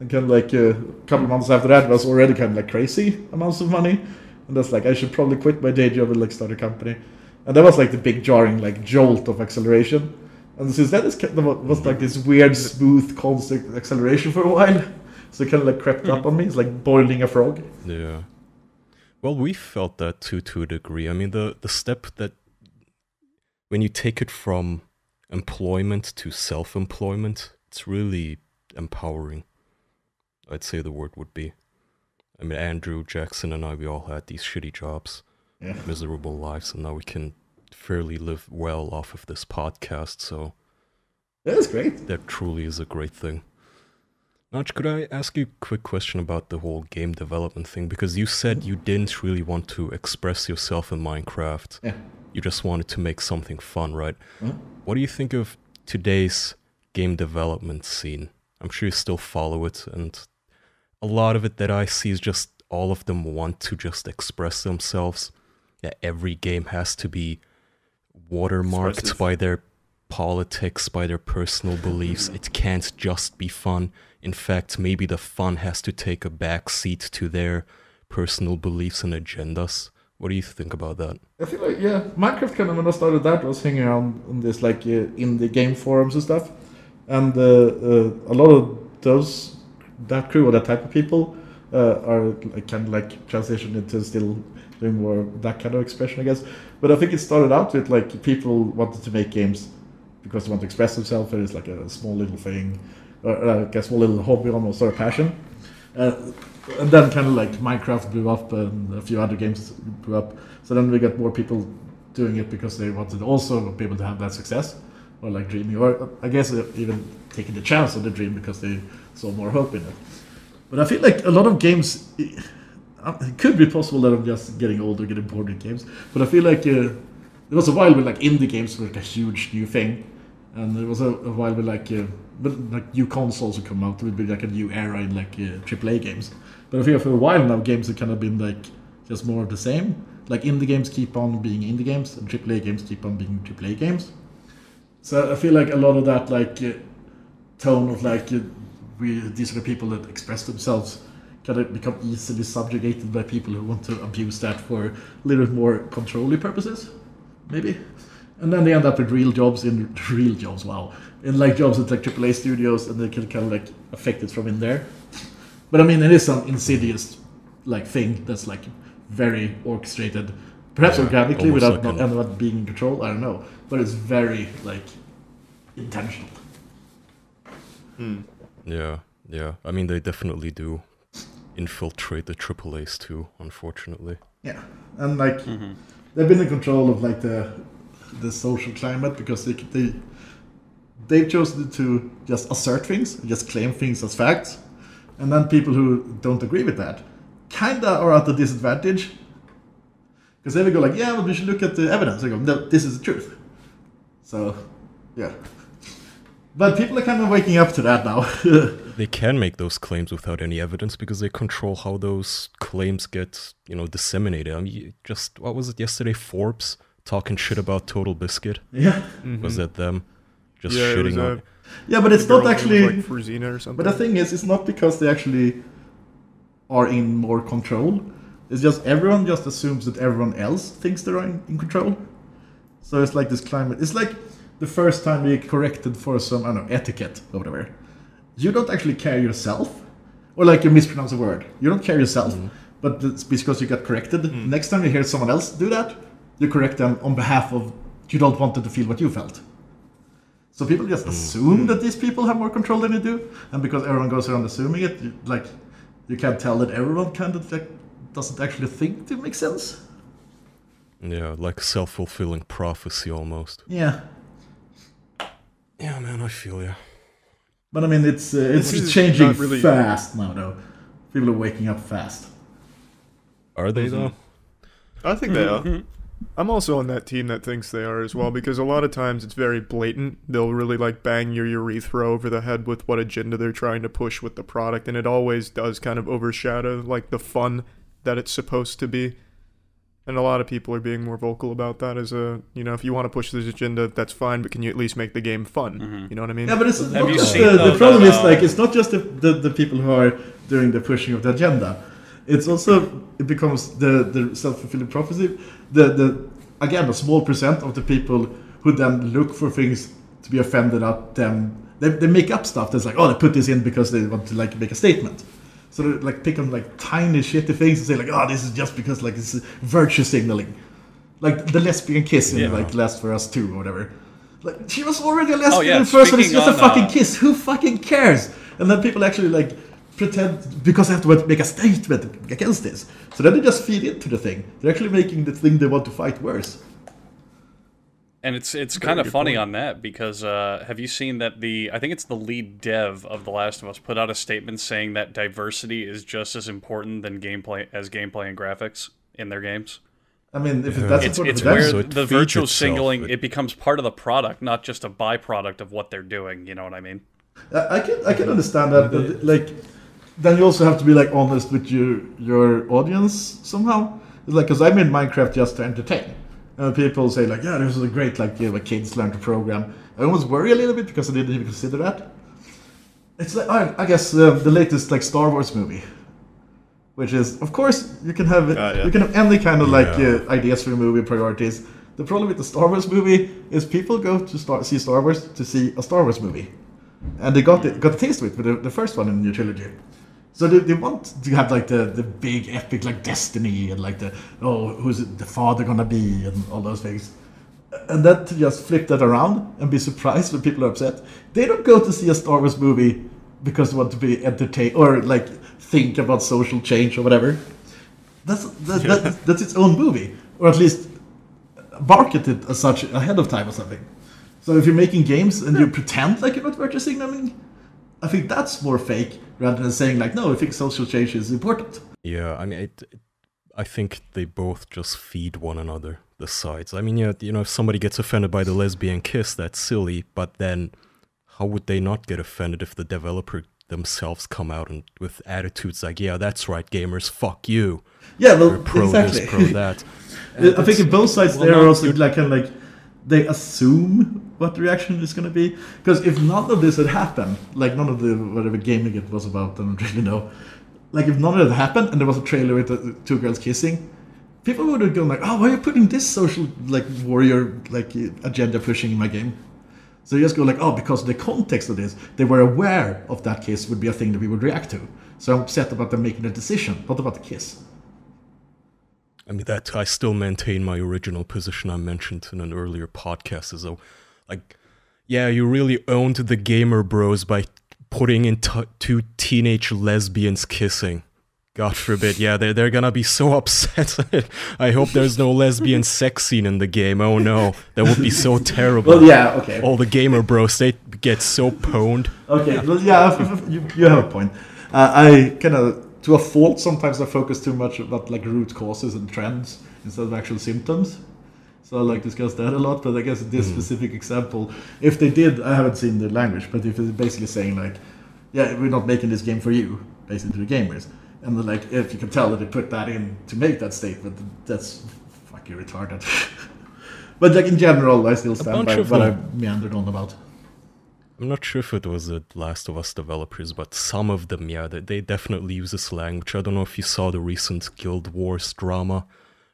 Speaker 3: And kind of like uh, a couple of months after that, was already kind of like crazy amounts of money. And that's like I should probably quit my day job and like start a company. And that was like the big jarring like jolt of acceleration. And since then, it's kind of was like this weird, smooth, constant acceleration for a while. So it kind of like crept up on me. It's like boiling a frog.
Speaker 5: Yeah. Well, we felt that too to a degree. I mean, the the step that when you take it from employment to self-employment, it's really empowering. I'd say the word would be. I mean, Andrew Jackson and I, we all had these shitty jobs,
Speaker 3: Yeah.
Speaker 5: miserable lives, and now we can fairly live well off of this podcast. So
Speaker 3: that's great.
Speaker 5: that truly is a great thing. Notch, could I ask you a quick question about the whole game development thing? Because you said you didn't really want to express yourself in Minecraft.
Speaker 3: Yeah.
Speaker 5: You just wanted to make something fun, right?
Speaker 3: Mhm.
Speaker 5: What do you think of today's game development scene? I'm sure you still follow it, and a lot of it that I see is just all of them want to just express themselves. That every game has to be watermarked
Speaker 1: Expressive.
Speaker 5: by their politics, by their personal beliefs. It can't just be fun. In fact, maybe the fun has to take a back seat to their personal beliefs and agendas. What do you think about that?
Speaker 3: I feel like yeah, Minecraft kind of when I started that was hanging around on this like uh, the game forums and stuff, and uh, uh, a lot of those that crew or that type of people uh, are like, kind of like transitioned into still doing more that kind of expression, I guess. But I think it started out with like people wanted to make games because they want to express themselves. and It's like a small little thing, or uh, like a small little hobby almost or a passion. Uh, and then kind of like Minecraft blew up and a few other games blew up. So then we got more people doing it because they wanted also be able to have that success, or like dreaming, or I guess even taking the chance of the dream because they saw more hope in it. But I feel like a lot of games, it it could be possible that I'm just getting older, getting bored with games. But I feel like uh, there was a while when like indie games were like a huge new thing, and it was a, a while with like, uh, like new consoles would come out. It would be like a new era in like uh, AAA games. But I feel for a while now, games have kind of been like just more of the same. Like indie games keep on being indie games, and AAA games keep on being AAA games. So I feel like a lot of that like uh, tone of like uh, we these are the people that express themselves kind of become easily subjugated by people who want to abuse that for a little bit more controlly purposes, maybe. And then they end up with real jobs in real jobs. Wow, in like jobs at like AAA studios, and they can kind of like affect it from in there. But I mean, it is some insidious like thing that's like very orchestrated, perhaps
Speaker 5: Yeah,
Speaker 3: organically without
Speaker 5: like
Speaker 3: not
Speaker 5: an-
Speaker 3: ending up being in control. I don't know, but it's very like intentional. Hmm.
Speaker 5: Yeah, yeah. I mean, they definitely do infiltrate the AAAs too, unfortunately.
Speaker 3: Yeah, and like mm-hmm. they've been in control of like the the social climate because they they they've chosen to just assert things, just claim things as facts, and then people who don't agree with that kinda are at a disadvantage because they will go like, yeah, but we should look at the evidence. They go, no, this is the truth. So, yeah. But people are kind of waking up to that now.
Speaker 5: They can make those claims without any evidence because they control how those claims get, you know, disseminated. I mean, just what was it yesterday? Forbes talking shit about Total Biscuit.
Speaker 3: yeah. Mm-hmm.
Speaker 5: Was that them? Just
Speaker 2: Yeah, it was
Speaker 5: shitting
Speaker 2: a-
Speaker 5: on.
Speaker 3: Yeah, but it's not actually.
Speaker 2: like Fruzina or something.
Speaker 3: But the thing is, it's not because they actually are in more control. It's just everyone just assumes that everyone else thinks they're in, in control. So it's like this climate. It's like the first time we corrected for some, I don't know, etiquette or whatever. You don't actually care yourself. Or like you mispronounce a word. You don't care yourself. Mm-hmm. But it's because you got corrected. Mm. Next time you hear someone else do that, you correct them on behalf of you don't want them to feel what you felt. So people just mm. assume that mm. these people have more control than you do, and because everyone goes around assuming it, you, like you can't tell that everyone kind of like doesn't actually think it makes sense.
Speaker 5: Yeah, like self fulfilling prophecy almost.
Speaker 3: Yeah,
Speaker 5: Yeah, man, I feel ya.
Speaker 3: but I mean it's uh, it's
Speaker 2: This
Speaker 3: changing
Speaker 2: really-
Speaker 3: fast now though. People are waking up fast.
Speaker 5: Are they mm-hmm. though?
Speaker 1: I think they are. Mm-hmm.
Speaker 2: I'm also on that team that thinks they are as well because a lot of times it's very blatant. They'll really like bang your urethra over the head with what agenda they're trying to push with the product, and it always does kind of overshadow like the fun that it's supposed to be. And a lot of people are being more vocal about that as a, you know, if you want to push this agenda, that's fine, but can you at least make the game fun? You know what I mean?
Speaker 3: Yeah, but it's not just the, the
Speaker 4: the-
Speaker 3: problem is like it's not just the, the, the people who are doing the pushing of the agenda. It's also it becomes the, the self fulfilling prophecy. The the again a small percent of the people who then look for things to be offended at them. They, they make up stuff that's like oh they put this in because they want to like make a statement. So they like pick on like tiny shitty things and say like oh this is just because like this is virtue signaling. Like the lesbian kiss in
Speaker 4: Yeah.
Speaker 3: like Last of Us 2 or whatever. Like she was already a lesbian
Speaker 4: Oh, yeah,
Speaker 3: first one. It's just a fucking
Speaker 4: uh,
Speaker 3: kiss. Who fucking cares? And then people actually like pretend because they have to make a statement against this. So then they just feed into the thing. They're actually making the thing they want to fight worse.
Speaker 4: And it's it's kind of funny on that because uh, have you seen that the I think it's the lead dev of The Last of Us put out a statement saying that diversity is just as important than gameplay as gameplay and graphics in their games.
Speaker 3: I mean, if that's
Speaker 4: It's
Speaker 3: important
Speaker 4: it's
Speaker 3: for
Speaker 4: where
Speaker 5: So it
Speaker 4: the virtual
Speaker 5: itself,
Speaker 4: singling
Speaker 5: it-
Speaker 4: it becomes part of the product, not just a byproduct of what they're doing. You know what I mean?
Speaker 3: I I can I can understand that, but like, then you also have to be like honest with your your audience somehow. It's like, cause I made Minecraft just to entertain, and people say like, yeah, this is a great like, yeah, like kids learn to program. I almost worry a little bit because I didn't even consider that. It's like I, I guess uh, the latest like Star Wars movie, which is of course you can have
Speaker 1: Ah, yeah.
Speaker 3: you can have any kind of like
Speaker 5: Yeah.
Speaker 3: uh, ideas for a movie priorities. The problem with the Star Wars movie is people go to star- see Star Wars to see a Star Wars movie and they got the, got a taste of it with the, the first one in the new trilogy. So they, they want to have like the, the big epic like Destiny and like the oh who's the father gonna be and all those things, and then to just flip that around and be surprised when people are upset. They don't go to see a Star Wars movie because they want to be entertained or like think about social change or whatever. That's that, that, that's its own movie, or at least marketed as such ahead of time or something. So if you're making games and you pretend like you're not virtue signaling, I think that's more fake rather than saying like, no, I think social change is important.
Speaker 5: Yeah, I mean, it, it, I think they both just feed one another. the sides. I mean, yeah, you know, if somebody gets offended by the lesbian kiss, that's silly. But then, how would they not get offended if the developer themselves come out and with attitudes like, "Yeah, that's right, gamers, fuck you,
Speaker 3: Yeah, well,
Speaker 5: pro
Speaker 3: exactly.
Speaker 5: this, pro that."
Speaker 3: I think in both sides
Speaker 5: well,
Speaker 3: there are also like kind of like they assume what the reaction is going to be because if none of this had happened, like none of the whatever gaming it was about, I don't really know. Like if none of it happened and there was a trailer with two girls kissing, people would have gone like, "Oh, why are you putting this social like warrior like agenda pushing in my game?" So you just go like, "Oh, because the context of this, they were aware of that kiss would be a thing that we would react to." So I'm upset about them making a decision, not about the kiss.
Speaker 5: I mean, that I still maintain my original position I mentioned in an earlier podcast. As though, like, yeah, you really owned the gamer bros by putting in t- two teenage lesbians kissing. God forbid, yeah, they're, they're gonna be so upset. I hope there's no lesbian sex scene in the game. Oh no, that would be so terrible.
Speaker 3: Well, yeah, okay.
Speaker 5: All the gamer bros, they get so pwned.
Speaker 3: Okay, well, yeah, you, you have a point. Uh, I kind of, to a fault, sometimes I focus too much about like root causes and trends instead of actual symptoms. So I like discuss that a lot. But I guess in this specific example, if they did, I haven't seen the language, but if it's basically saying like, yeah, we're not making this game for you, basically to the gamers, and then like if you can tell that they put that in to make that statement, that's fucking retarded. but like in general, I still stand by what I meandered on about.
Speaker 5: I'm not sure if it was the Last of Us developers, but some of them, yeah, they, they definitely use this language. I don't know if you saw the recent Guild Wars drama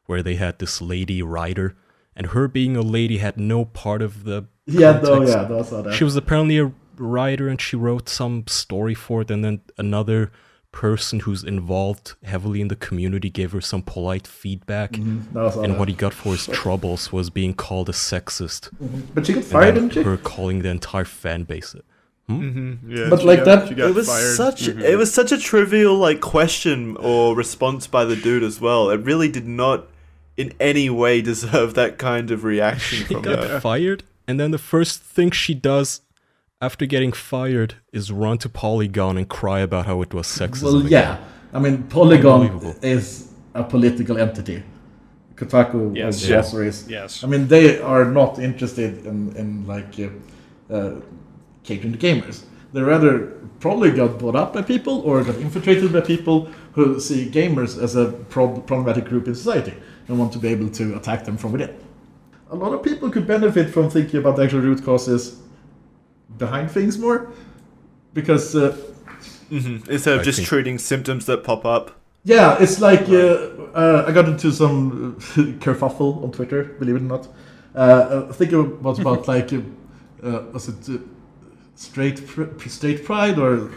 Speaker 5: where they had this lady writer, and her being a lady had no part of the.
Speaker 3: Yeah,
Speaker 5: context.
Speaker 3: yeah, no, I saw that.
Speaker 5: She was apparently a writer and she wrote some story for it, and then another person who's involved heavily in the community gave her some polite feedback.
Speaker 3: No, I saw
Speaker 5: And
Speaker 3: that.
Speaker 5: what he got for his troubles was being called a sexist. Mm-hmm.
Speaker 3: But she got fired,
Speaker 5: then
Speaker 3: didn't she?
Speaker 5: her calling the entire fan base it.
Speaker 2: Yeah,
Speaker 3: But like
Speaker 2: got-
Speaker 3: that-
Speaker 1: it was
Speaker 2: fired.
Speaker 1: such mm-hmm. it was such a trivial like question or response by the dude as well. It really did not in any way deserve that kind of reaction
Speaker 5: She
Speaker 1: from
Speaker 5: got
Speaker 1: her.
Speaker 5: fired, and then the first thing she does after getting fired is run to Polygon and cry about how it was sexism.
Speaker 3: Well,
Speaker 5: again.
Speaker 3: yeah. I mean, Polygon is a political entity. Kotaku
Speaker 4: Yes.
Speaker 3: was
Speaker 4: Yeah. Yes.
Speaker 3: I mean, they are not interested in, in like uh, uh, catering to gamers. They rather probably got bought up by people or got infiltrated by people who see gamers as a prob- problematic group in society and want to be able to attack them from within. A lot of people could benefit from thinking about the actual root causes behind things more because uh,
Speaker 1: Mhm. Instead of
Speaker 5: I
Speaker 1: just
Speaker 5: think-
Speaker 1: treating symptoms that pop up.
Speaker 3: Yeah, it's like uh, uh, I got into some uh, kerfuffle on Twitter, believe it or not. Uh, I think it was about like, uh, uh, was it uh, straight pr- straight pride or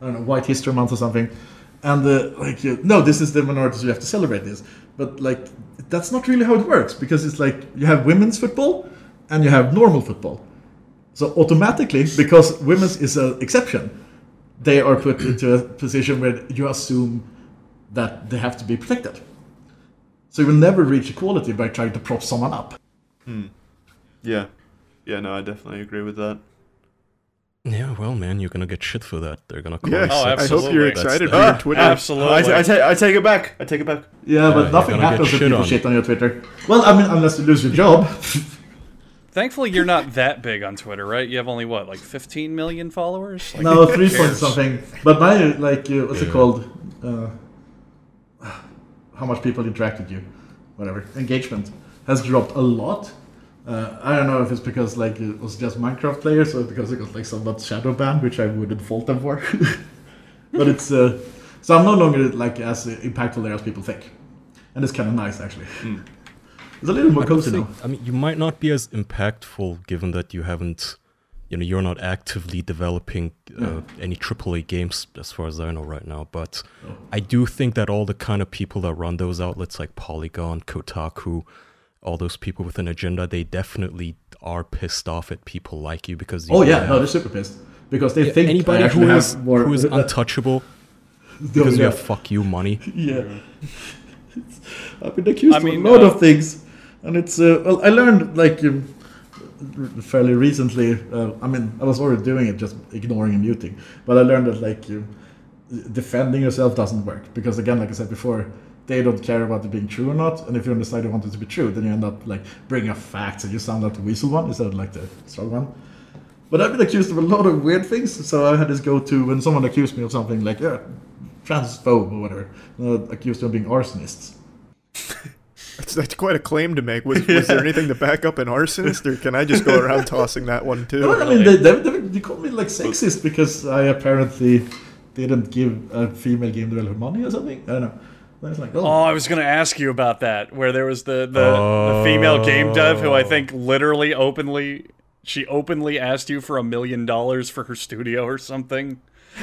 Speaker 3: I don't know White History Month or something, and uh, like uh, no, this is the minorities, we have to celebrate this. But like that's not really how it works because it's like you have women's football and you have normal football. So automatically, because women's is an exception, they are put into a position where you assume that they have to be protected. So you will never reach equality by trying to prop someone up. Hmm.
Speaker 1: Yeah. Yeah, no, I definitely agree with that.
Speaker 5: Yeah, well, man, you're gonna get shit for that. They're gonna call
Speaker 2: Yeah,
Speaker 5: you
Speaker 4: Oh,
Speaker 2: I hope you're excited
Speaker 5: That's
Speaker 2: for your Twitter.
Speaker 4: Absolutely.
Speaker 1: I, I, ta- I take it back. I take it back.
Speaker 3: Yeah,
Speaker 5: Yeah,
Speaker 3: but
Speaker 5: you're
Speaker 3: nothing happens if
Speaker 5: shit on.
Speaker 3: shit on your Twitter. Well, I mean, unless you lose your job.
Speaker 4: Thankfully, you're not that big on Twitter, right? You have only what, like 15 million followers? Like,
Speaker 3: no, three point something. But my like, uh, what's it called? Uh, how much people interacted you, whatever engagement has dropped a lot. Uh, I don't know if it's because like it was just Minecraft players or because it got like somewhat shadow banned, which I wouldn't fault them for. but it's uh, so I'm no longer like as impactful there as people think, and it's kind of nice actually. It's a little more
Speaker 5: I
Speaker 3: cozy now.
Speaker 5: I mean, you might not be as impactful given that you haven't, you know, you're not actively developing uh, any AAA games as far as I know right now. But
Speaker 3: Oh.
Speaker 5: I do think that all the kind of people that run those outlets like Polygon, Kotaku, all those people with an agenda, they definitely are pissed off at people like you because you
Speaker 3: Oh yeah,
Speaker 5: have-
Speaker 3: no, they're super pissed because they
Speaker 5: Yeah,
Speaker 3: think
Speaker 5: anybody
Speaker 3: I actually
Speaker 5: who
Speaker 3: have more
Speaker 5: who is
Speaker 3: uh,
Speaker 5: untouchable
Speaker 3: yeah.
Speaker 5: because you have fuck you money.
Speaker 3: Yeah. I've been accused
Speaker 4: I
Speaker 3: of a lot
Speaker 4: uh,
Speaker 3: of things, and it's uh, well, I learned like um, fairly recently. Uh, I mean, I was already doing it, just ignoring and muting, but I learned that like you defending yourself doesn't work because again, like I said before, they don't care about it being true or not. And if you decide you want it to be true, then you end up like bringing up facts and you sound like the weasel one instead of like the strong one. But I've been accused of a lot of weird things, so I had this go-to when someone accused me of something like yeah, transphobe or whatever, accused me of being arsonists.
Speaker 2: That's, that's quite a claim to make. Was, was there anything to back up an arsonist, or can I just go around tossing that one too?
Speaker 3: No, I mean, they, they, they, they called me like sexist because I apparently didn't give a female game developer money or something. I don't know. I was like,
Speaker 4: Oh,
Speaker 3: oh,
Speaker 4: I was going to ask you about that, where there was the the, the female game dev who I think literally openly she openly asked you for a million dollars for her studio or something.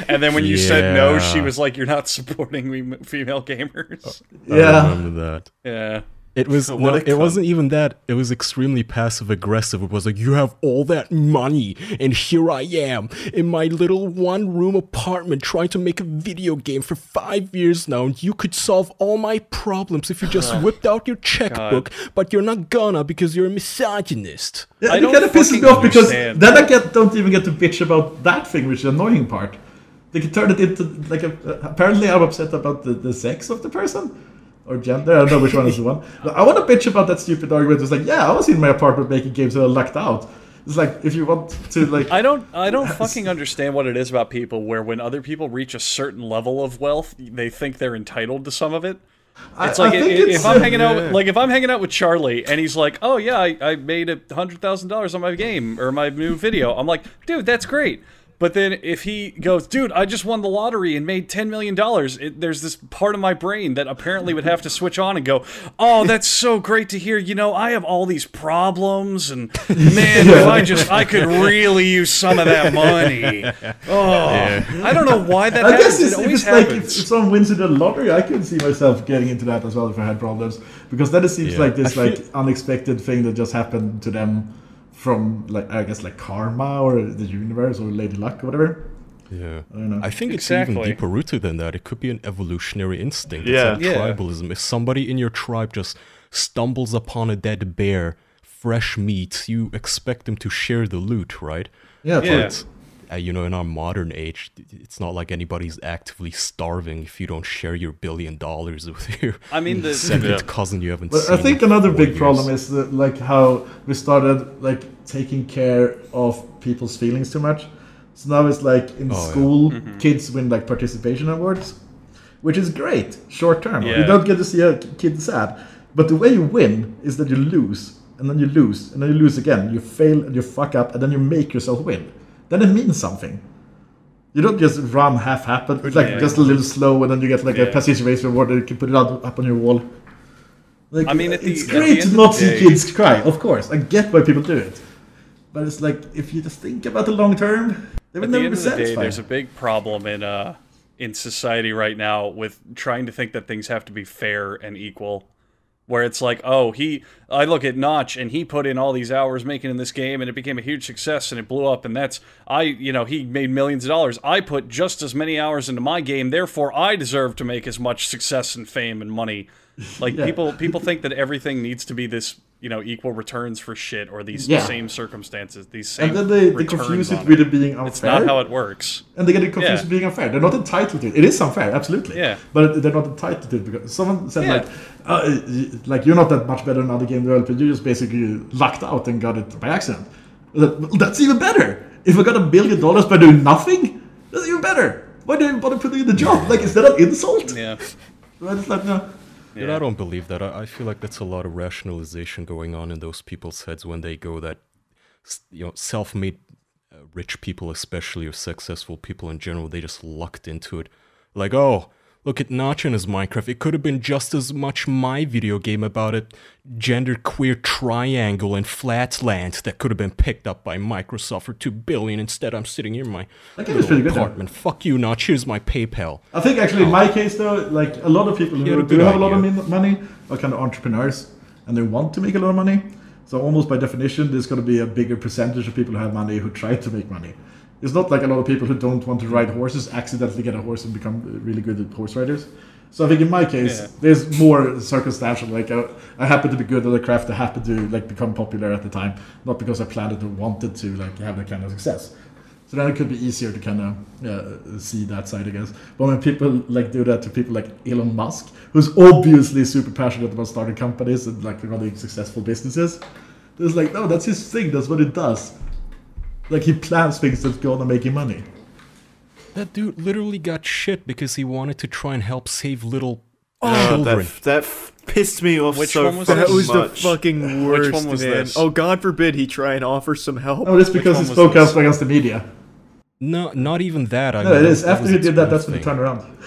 Speaker 4: And then when you said no, she was like, "You're not supporting we- female gamers."
Speaker 3: yeah.
Speaker 5: I remember that.
Speaker 4: Yeah.
Speaker 5: It was
Speaker 1: What
Speaker 5: no,
Speaker 1: a
Speaker 5: it
Speaker 1: cunt.
Speaker 5: wasn't even that. It was extremely passive aggressive. It was like you have all that money and here I am in my little one room apartment trying to make a video game for 5 years now and you could solve all my problems if you just whipped out your checkbook, but you're not gonna because you're a misogynist.
Speaker 3: Yeah,
Speaker 4: I
Speaker 3: it
Speaker 4: don't
Speaker 3: kind of pisses
Speaker 4: fucking
Speaker 3: me off because
Speaker 4: understand.
Speaker 3: then I get don't even get to bitch about that thing, which is the annoying part. They can turn it into like a, apparently I'm upset about the, the sex of the person or gender. I don't know which one is the one. But I want to bitch about that stupid argument. It's like, yeah, I was in my apartment making games and I lucked out. It's like if you want to like
Speaker 4: I don't I don't fucking understand what it is about people where when other people reach a certain level of wealth, they think they're entitled to some of it.
Speaker 3: I-
Speaker 4: It's like
Speaker 3: I
Speaker 4: i-
Speaker 3: think it's,
Speaker 4: if I'm hanging out,
Speaker 2: yeah.
Speaker 4: like if I'm hanging out with Charlie and he's like, "Oh yeah, I, I made a hundred thousand dollars on my game or my new video," I'm like, "Dude, that's great." But then if he goes, "Dude, I just won the lottery and made ten million dollars," there's this part of my brain that apparently would have to switch on and go, "Oh, that's so great to hear." You know, I have all these problems, and man, if I just I could really use some of that money. Oh, I don't know why that
Speaker 3: I
Speaker 4: happens.
Speaker 3: guess it's, if
Speaker 4: always
Speaker 3: it's like if, if someone wins in the lottery, I could see myself getting into that as well if I had problems, because then it seems
Speaker 5: Yeah.
Speaker 3: like this like unexpected thing that just happened to them from like I guess like karma or the universe or Lady Luck or whatever.
Speaker 5: Yeah.
Speaker 3: I don't know.
Speaker 5: I think it's even deeper rooted than that. It could be an evolutionary instinct.
Speaker 1: Yeah.
Speaker 5: It's like
Speaker 4: Yeah.
Speaker 5: tribalism. If somebody in your tribe just stumbles upon a dead bear, fresh meat, you expect them to share the loot, right?
Speaker 3: yeah,
Speaker 4: Yeah.
Speaker 3: but
Speaker 5: Uh, you know, in our modern age, it's not like anybody's actively starving if you don't share your billion dollars with your
Speaker 4: I mean, the,
Speaker 5: second
Speaker 1: Yeah.
Speaker 5: cousin you haven't
Speaker 3: But
Speaker 5: seen.
Speaker 3: I think another big
Speaker 5: years.
Speaker 3: problem is that, like how we started like taking care of people's feelings too much. So now it's like in
Speaker 5: Oh, yeah.
Speaker 3: school,
Speaker 4: Mm-hmm.
Speaker 3: kids win like participation awards, which is great short term. You don't get to see a kid sad, but the way you win is that you lose, and then you lose, and then you lose again. You fail and you fuck up, and then you make yourself win. Then it means something. You don't just run half-happen. It's like
Speaker 4: Yeah.
Speaker 3: just a little slow, and then you get like a
Speaker 4: Yeah.
Speaker 3: participation reward, and you can put it out, up on your wall. Like,
Speaker 4: I mean, at the-
Speaker 3: it's
Speaker 4: at the
Speaker 3: great to not see kids cry. Of course, I get why people do it, but it's like if you just think about the long term, they would
Speaker 4: At the end
Speaker 3: be
Speaker 4: of the day, there's a big problem in uh in society right now with trying to think that things have to be fair and equal. Where it's like, oh, he, I look at Notch and he put in all these hours making in this game and it became a huge success and it blew up and that's, I, you know, he made millions of dollars. I put just as many hours into my game, therefore I deserve to make as much success and fame and money. Like
Speaker 3: Yeah.
Speaker 4: people, people think that everything needs to be this, you know, equal returns for shit or these
Speaker 3: Yeah.
Speaker 4: same circumstances, these same.
Speaker 3: and then they, they confuse it with it being unfair.
Speaker 4: It's not how it works.
Speaker 3: and they get it confused
Speaker 4: Yeah.
Speaker 3: with being unfair. They're not entitled to it. It is unfair, absolutely.
Speaker 4: Yeah.
Speaker 3: But they're not entitled to it because someone said
Speaker 4: Yeah.
Speaker 3: like, uh, like you're not that much better than other game developers. You just basically lucked out and got it by accident. That's even better. If I got a billion dollars by doing nothing, that's even better. Why do you bother putting in the job? Like, is that an insult?
Speaker 4: Yeah.
Speaker 3: But it's like, no.
Speaker 5: But I don't believe that. I, I feel like that's a lot of rationalization going on in those people's heads when they go that, you know, self-made uh, rich people, especially or successful people in general, they just lucked into it. Like, oh, look at Notch and his Minecraft. It could have been just as much my video game about a genderqueer triangle in Flatland that could have been picked up by Microsoft for two billion. Instead, I'm sitting here in my
Speaker 3: That game is
Speaker 5: little
Speaker 3: pretty good, though.
Speaker 5: apartment. Fuck you, Notch. Here's my PayPal.
Speaker 3: I think actually in my oh. case though, like a lot of people who do have a lot of money are kind of entrepreneurs and they want to make a lot of money. So almost by definition, there's going to be a bigger percentage of people who have money who try to make money. It's not like a lot of people who don't want to ride horses accidentally get a horse and become really good at horse riders. So I think in my case,
Speaker 4: Yeah.
Speaker 3: there's more circumstantial. Like I, I happen to be good at a craft. I happen to like become popular at the time, not because I planned it or wanted to like have that kind of success. So then it could be easier to kind of uh, see that side, I guess. But when people like do that to people like Elon Musk, who's obviously super passionate about starting companies and like running successful businesses, it's like, no, that's his thing. That's what it does. Like he plans things that's gonna make him money.
Speaker 5: That dude literally got shit because he wanted to try and help save little
Speaker 1: Oh,
Speaker 5: children.
Speaker 1: that, that f- pissed me off
Speaker 4: Which
Speaker 1: so
Speaker 4: one was
Speaker 1: fucking
Speaker 2: That was
Speaker 1: much.
Speaker 2: the fucking worst, Which
Speaker 4: one was
Speaker 2: man.
Speaker 4: this?
Speaker 2: Oh, God forbid he try and offer some help.
Speaker 3: Oh, that's because
Speaker 4: one
Speaker 3: he spoke out against the media.
Speaker 5: No, not even that. I
Speaker 3: No,
Speaker 5: mean,
Speaker 3: it
Speaker 5: that-
Speaker 3: is.
Speaker 5: that
Speaker 3: After he did that, that's when it
Speaker 5: thing.
Speaker 3: turned around.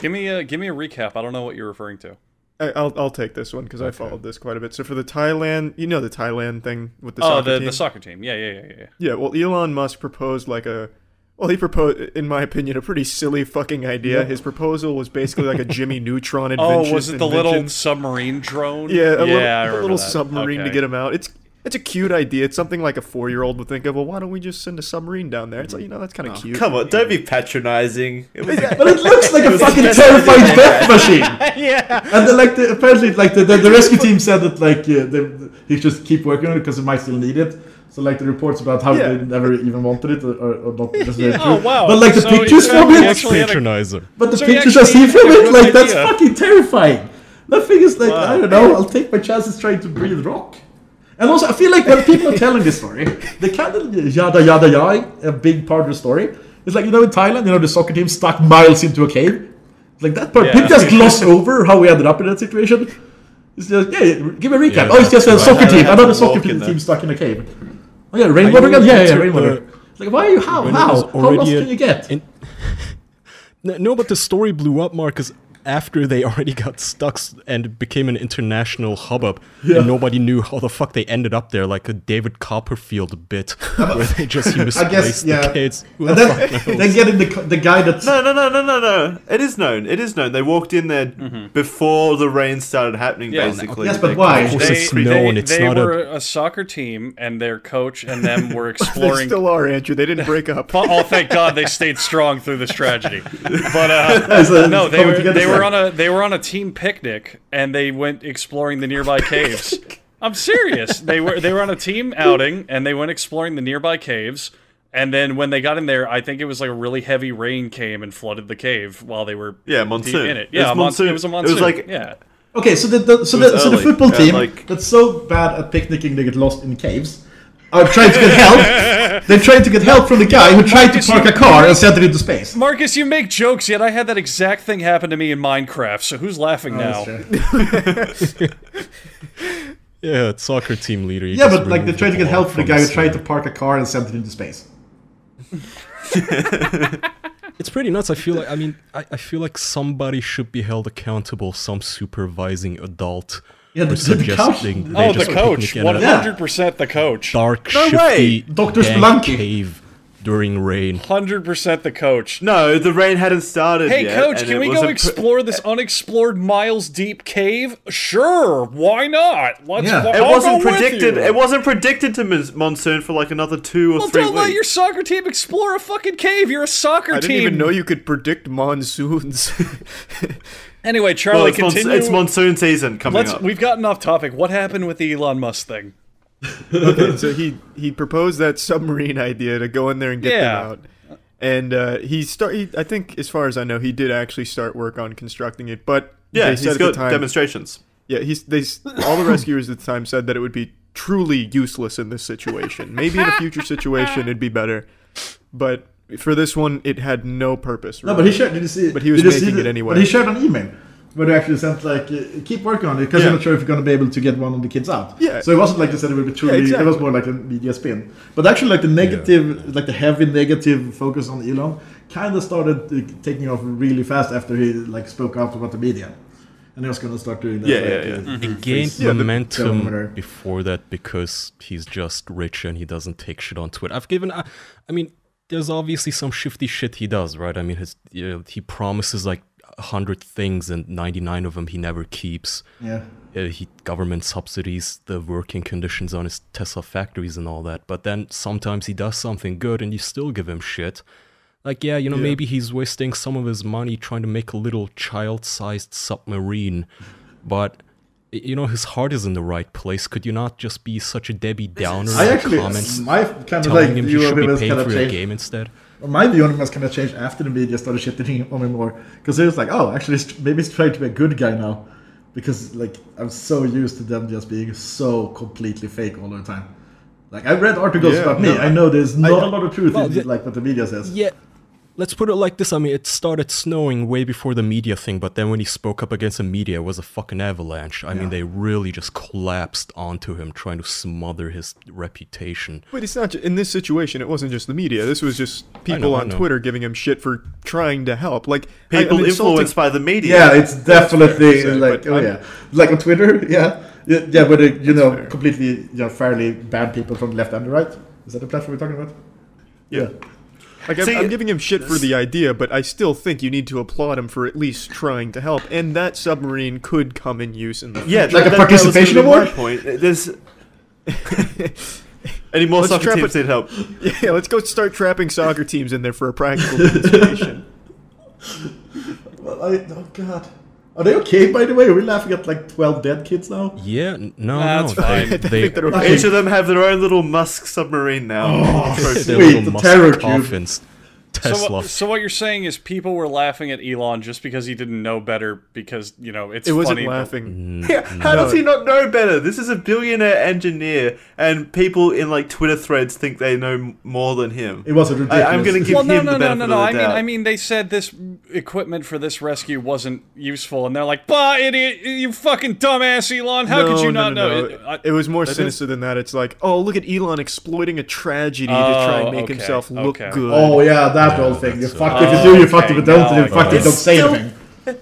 Speaker 4: Give me a give me a recap. I don't know what you're referring to.
Speaker 2: I'll I'll take this one because I followed this quite a bit. So for the Thailand, you know the Thailand thing with the
Speaker 4: oh,
Speaker 2: soccer
Speaker 4: the
Speaker 2: team.
Speaker 4: the soccer team. Yeah, yeah, yeah, yeah.
Speaker 2: yeah, well, Elon Musk proposed like a. Well, he proposed, in my opinion, a pretty silly fucking idea.
Speaker 3: Yeah.
Speaker 2: His proposal was basically like a Jimmy Neutron
Speaker 4: oh,
Speaker 2: invention. Oh, invention.
Speaker 4: was it the little submarine drone?
Speaker 2: Yeah, a
Speaker 4: I
Speaker 2: little, a little submarine to get him out. It's it's a cute idea. It's something like a four year old would think of. Well, why don't we just send a submarine down there? It's like you know that's kind of cute.
Speaker 1: Come on, don't be patronizing. It was
Speaker 3: But it looks like a fucking terrifying death machine.
Speaker 4: yeah.
Speaker 3: And then, like, the, apparently, like the, the, the rescue team said that like uh, they, he just keep working on it because they might still need it. So like the reports about how
Speaker 2: Yeah.
Speaker 3: they never even wanted it or, or, or not just very true.
Speaker 4: Oh, wow.
Speaker 3: But like the
Speaker 4: So
Speaker 3: pictures from it,
Speaker 4: actually had
Speaker 5: Patronizer.
Speaker 3: but the
Speaker 4: so
Speaker 3: pictures I
Speaker 4: actually
Speaker 3: see from it,
Speaker 4: good
Speaker 3: like that's fucking terrifying. That thing is like
Speaker 4: Wow.
Speaker 3: I don't know. I'll take my chances trying to breathe rock. And also, I feel like when people are telling this story, they kind of yada yada yada a big part of the story. It's like you know in Thailand, you know the soccer team stuck miles into a cave. Like that part,
Speaker 4: Yeah.
Speaker 3: people just gloss over how we ended up in that situation. It's just yeah, give a recap.
Speaker 5: Yeah,
Speaker 3: oh, it's just a soccer team. Another soccer team
Speaker 1: there.
Speaker 3: stuck in a cave. Oh yeah, rainwater gun. Yeah, yeah, rainwater. It's like why are you how how how lost
Speaker 5: a-
Speaker 3: can you get?
Speaker 5: in- No, no, but the story blew up, Markus, after they already got stuck and became an international hubbub,
Speaker 3: Yeah.
Speaker 5: and nobody knew how the fuck they ended up there, like a David Copperfield bit, where they just misplaced
Speaker 3: yeah.
Speaker 5: the kids. Who
Speaker 3: And
Speaker 5: the
Speaker 3: then,
Speaker 5: fuck knows?
Speaker 3: then getting the co- the guy that's
Speaker 1: No, no, no, no, no, no. It is known. It is known. They walked in there before the rain started happening.
Speaker 4: Yeah.
Speaker 1: basically,
Speaker 3: Yes, but
Speaker 1: They-
Speaker 3: why?
Speaker 5: Of course
Speaker 4: They,
Speaker 5: it's
Speaker 4: they,
Speaker 5: it's
Speaker 4: they
Speaker 5: not
Speaker 4: were a... soccer team, and their coach and them were exploring.
Speaker 2: They
Speaker 4: exploring.
Speaker 2: still are, Andrew. They didn't break up.
Speaker 4: Oh, thank God they stayed strong through this tragedy. But uh,
Speaker 3: a-
Speaker 4: no, they were they were on a they were on a team picnic and they went exploring the nearby caves. I'm serious. They were they were on a team outing and they went exploring the nearby caves. And then when they got in there, I think it was like a really heavy rain came and flooded the cave while they were
Speaker 1: Yeah, monsoon.
Speaker 4: in it.
Speaker 1: It was
Speaker 4: Yeah, monsoon. It was a
Speaker 1: monsoon.
Speaker 4: monsoon.
Speaker 1: It was like-
Speaker 4: yeah.
Speaker 3: Okay, so the, the so the so the football
Speaker 1: Yeah,
Speaker 3: team
Speaker 1: like-
Speaker 3: that's so bad at picnicking they get lost in caves are trying to get help. They're trying to get help from the guy who tried to park a car and send it into space.
Speaker 4: Markus, you make jokes, yet I had that exact thing happen to me in Minecraft. So who's laughing oh, now?
Speaker 5: Yeah, it's soccer team leader. you
Speaker 3: Yeah, but like they're
Speaker 5: remove
Speaker 3: trying to get help from the
Speaker 5: from
Speaker 3: guy who
Speaker 5: the
Speaker 3: tried to park a car and send it into space.
Speaker 5: It's pretty nuts. I feel like I mean I, I feel like somebody should be held accountable, some supervising adult
Speaker 3: Yeah,
Speaker 5: for
Speaker 3: the- the oh, coach-
Speaker 5: suggesting
Speaker 4: Oh,
Speaker 5: they
Speaker 4: the coach.
Speaker 5: picnic in
Speaker 4: One
Speaker 5: a
Speaker 4: hundred percent the coach.
Speaker 5: dark,
Speaker 1: No
Speaker 5: shifty,
Speaker 1: way!
Speaker 3: Dr.
Speaker 5: dank
Speaker 3: Spelunky.
Speaker 5: cave during rain.
Speaker 4: Hundred percent the coach.
Speaker 1: No, the rain hadn't started
Speaker 4: Hey,
Speaker 1: yet.
Speaker 4: coach, can we go
Speaker 1: wasn't pr-
Speaker 4: explore this unexplored miles deep cave? Sure, why not? Let's.
Speaker 3: Yeah.
Speaker 4: fu-
Speaker 1: It
Speaker 4: I'll
Speaker 1: wasn't
Speaker 4: go
Speaker 1: predicted. It wasn't predicted to mon- monsoon for like another two or
Speaker 4: Well,
Speaker 1: three
Speaker 4: don't let your soccer team explore a fucking cave. You're a soccer
Speaker 2: I
Speaker 4: team.
Speaker 2: didn't even know you could predict monsoons.
Speaker 4: Anyway,
Speaker 1: well,
Speaker 4: Charlie,
Speaker 1: it's, monsoon,
Speaker 4: continue.
Speaker 1: it's monsoon season coming
Speaker 4: Let's.
Speaker 1: up.
Speaker 4: We've gotten off topic. What happened with the Elon Musk thing?
Speaker 2: okay, so he he proposed that submarine idea to go in there and get
Speaker 4: Yeah.
Speaker 2: them out. And uh, he start. He, I think, as far as I know, he did actually start work on constructing it. But
Speaker 1: yeah,
Speaker 2: they
Speaker 1: he's
Speaker 2: said at
Speaker 1: got
Speaker 2: the time,
Speaker 1: demonstrations.
Speaker 2: yeah, he's they all the rescuers at the time said that it would be truly useless in this situation. Maybe in a future situation it'd be better, but for this one, it had no purpose.
Speaker 3: No, but he shared. Did you see? It?
Speaker 2: But he was
Speaker 3: did see
Speaker 2: making
Speaker 3: the-
Speaker 2: it anyway.
Speaker 3: But he shared an email where they actually sent like, uh, "Keep working on it because
Speaker 1: Yeah.
Speaker 3: you're not sure if you're going to be able to get one of the kids out."
Speaker 2: Yeah.
Speaker 3: So it wasn't like they said it would be truly.
Speaker 2: exactly.
Speaker 3: It was more like a media spin. But actually, like the negative, like the heavy negative focus on Elon, kind of started uh, taking off really fast after he like spoke out about the media, and he was going to start doing that.
Speaker 1: Yeah,
Speaker 3: like,
Speaker 1: yeah,
Speaker 3: uh,
Speaker 1: yeah.
Speaker 5: He gained
Speaker 3: Yeah,
Speaker 5: momentum
Speaker 3: thermometer.
Speaker 5: before that because he's just rich and he doesn't take shit on Twitter. I've given, I, I mean, there's obviously some shifty shit he does, right? I mean, his, you know, he promises like a hundred things and 99 of them he never keeps.
Speaker 3: yeah.
Speaker 5: Uh, he government subsidies the working conditions on his Tesla factories and all that. But then sometimes he does something good and you still give him shit. Like, yeah, you know,
Speaker 2: Yeah.
Speaker 5: maybe he's wasting some of his money trying to make a little child-sized submarine, but you know, his heart is in the right place. Could you not just be such a Debbie Downer
Speaker 3: I
Speaker 5: in the
Speaker 3: actually, uh,
Speaker 5: comments,
Speaker 3: my kind of
Speaker 5: telling
Speaker 3: like
Speaker 5: him he
Speaker 3: view
Speaker 5: should
Speaker 3: of him
Speaker 5: be paying
Speaker 3: kind of
Speaker 5: for your
Speaker 3: changed.
Speaker 5: game instead?
Speaker 3: My view on him was kind of changed after the media started shitting on him more because it was like, oh, actually, maybe he's trying to be a good guy now because like I'm so used to them just being so completely fake all the time. Like I read articles
Speaker 2: Yeah,
Speaker 3: about me.
Speaker 2: no,
Speaker 3: I know there's not
Speaker 2: I-
Speaker 3: a lot of truth
Speaker 5: Well,
Speaker 3: in
Speaker 5: the-
Speaker 3: like what the media says.
Speaker 5: Yeah. Let's put it like this. I mean, it started snowing way before the media thing, but then when he spoke up against the media, it was a fucking avalanche. I mean, they really just collapsed onto him, trying to smother his reputation.
Speaker 2: But it's not in this situation. It wasn't just the media. This was just people
Speaker 5: know,
Speaker 2: on. Twitter giving him shit for trying to help. Like
Speaker 1: People
Speaker 2: I'm
Speaker 1: influenced by the media.
Speaker 3: Yeah, it's definitely
Speaker 2: fair,
Speaker 3: like oh
Speaker 2: I'm-
Speaker 3: yeah, like on Twitter, yeah, yeah, yeah but uh, you know,
Speaker 2: fair.
Speaker 3: completely you know, fairly bad people from the left and the right. Is that the platform we're talking about?
Speaker 1: Yeah.
Speaker 2: Like I'm,
Speaker 1: See,
Speaker 2: I'm giving him shit for the idea, but I still think you need to applaud him for at least trying to help. And that submarine could come in use in the
Speaker 1: Yeah,
Speaker 3: Like a
Speaker 1: that- that was
Speaker 3: participation
Speaker 1: gonna be my
Speaker 3: award?
Speaker 1: Point. There's any more
Speaker 2: Let's
Speaker 1: soccer teams
Speaker 2: it-
Speaker 1: need help.
Speaker 2: Yeah, let's go start trapping soccer teams in there for a practical demonstration.
Speaker 3: Well, I, oh god, are they okay? By the way, are we laughing at like twelve dead kids now?
Speaker 5: Yeah, no,
Speaker 4: Nah,
Speaker 5: no.
Speaker 4: it's fine.
Speaker 5: They, they,
Speaker 2: they're okay.
Speaker 1: Each of them have their own little Musk submarine now. Trophy.
Speaker 5: their
Speaker 3: Sweet,
Speaker 5: little
Speaker 3: the terror cube.
Speaker 5: coffins.
Speaker 4: So
Speaker 5: Tesla.
Speaker 4: what, so what you're saying is people were laughing at Elon just because he didn't know better because you know it's
Speaker 2: It wasn't
Speaker 4: funny. but-
Speaker 2: laughing.
Speaker 1: Mm, yeah, mm. how does he not know better? This is a billionaire engineer, and people in like Twitter threads think they know more than him.
Speaker 3: It was a ridiculous.
Speaker 1: I, I'm going to give
Speaker 4: Well, no,
Speaker 1: him
Speaker 4: no,
Speaker 1: the
Speaker 4: no,
Speaker 1: benefit
Speaker 4: no,
Speaker 1: of
Speaker 4: no.
Speaker 1: the
Speaker 4: I mean,
Speaker 1: doubt.
Speaker 4: I mean, they said this equipment for this rescue wasn't useful, and they're like, "Bah, idiot! You fucking dumbass, Elon! How could you
Speaker 2: no,
Speaker 4: not
Speaker 2: no,
Speaker 4: know?"
Speaker 2: no.
Speaker 4: It- I-
Speaker 2: It was more
Speaker 1: That is-
Speaker 2: sinister than that. It's like, oh, look at Elon exploiting a tragedy to try
Speaker 4: Oh,
Speaker 2: and make
Speaker 4: okay,
Speaker 2: himself look
Speaker 4: okay.
Speaker 2: good.
Speaker 3: Oh yeah, that whole thing. You
Speaker 5: that's,
Speaker 3: fucked
Speaker 4: uh,
Speaker 3: if you do, you fucked
Speaker 4: okay,
Speaker 3: if you don't,
Speaker 4: now
Speaker 3: and
Speaker 4: I
Speaker 3: you fucked if you don't say
Speaker 1: Still-
Speaker 3: anything.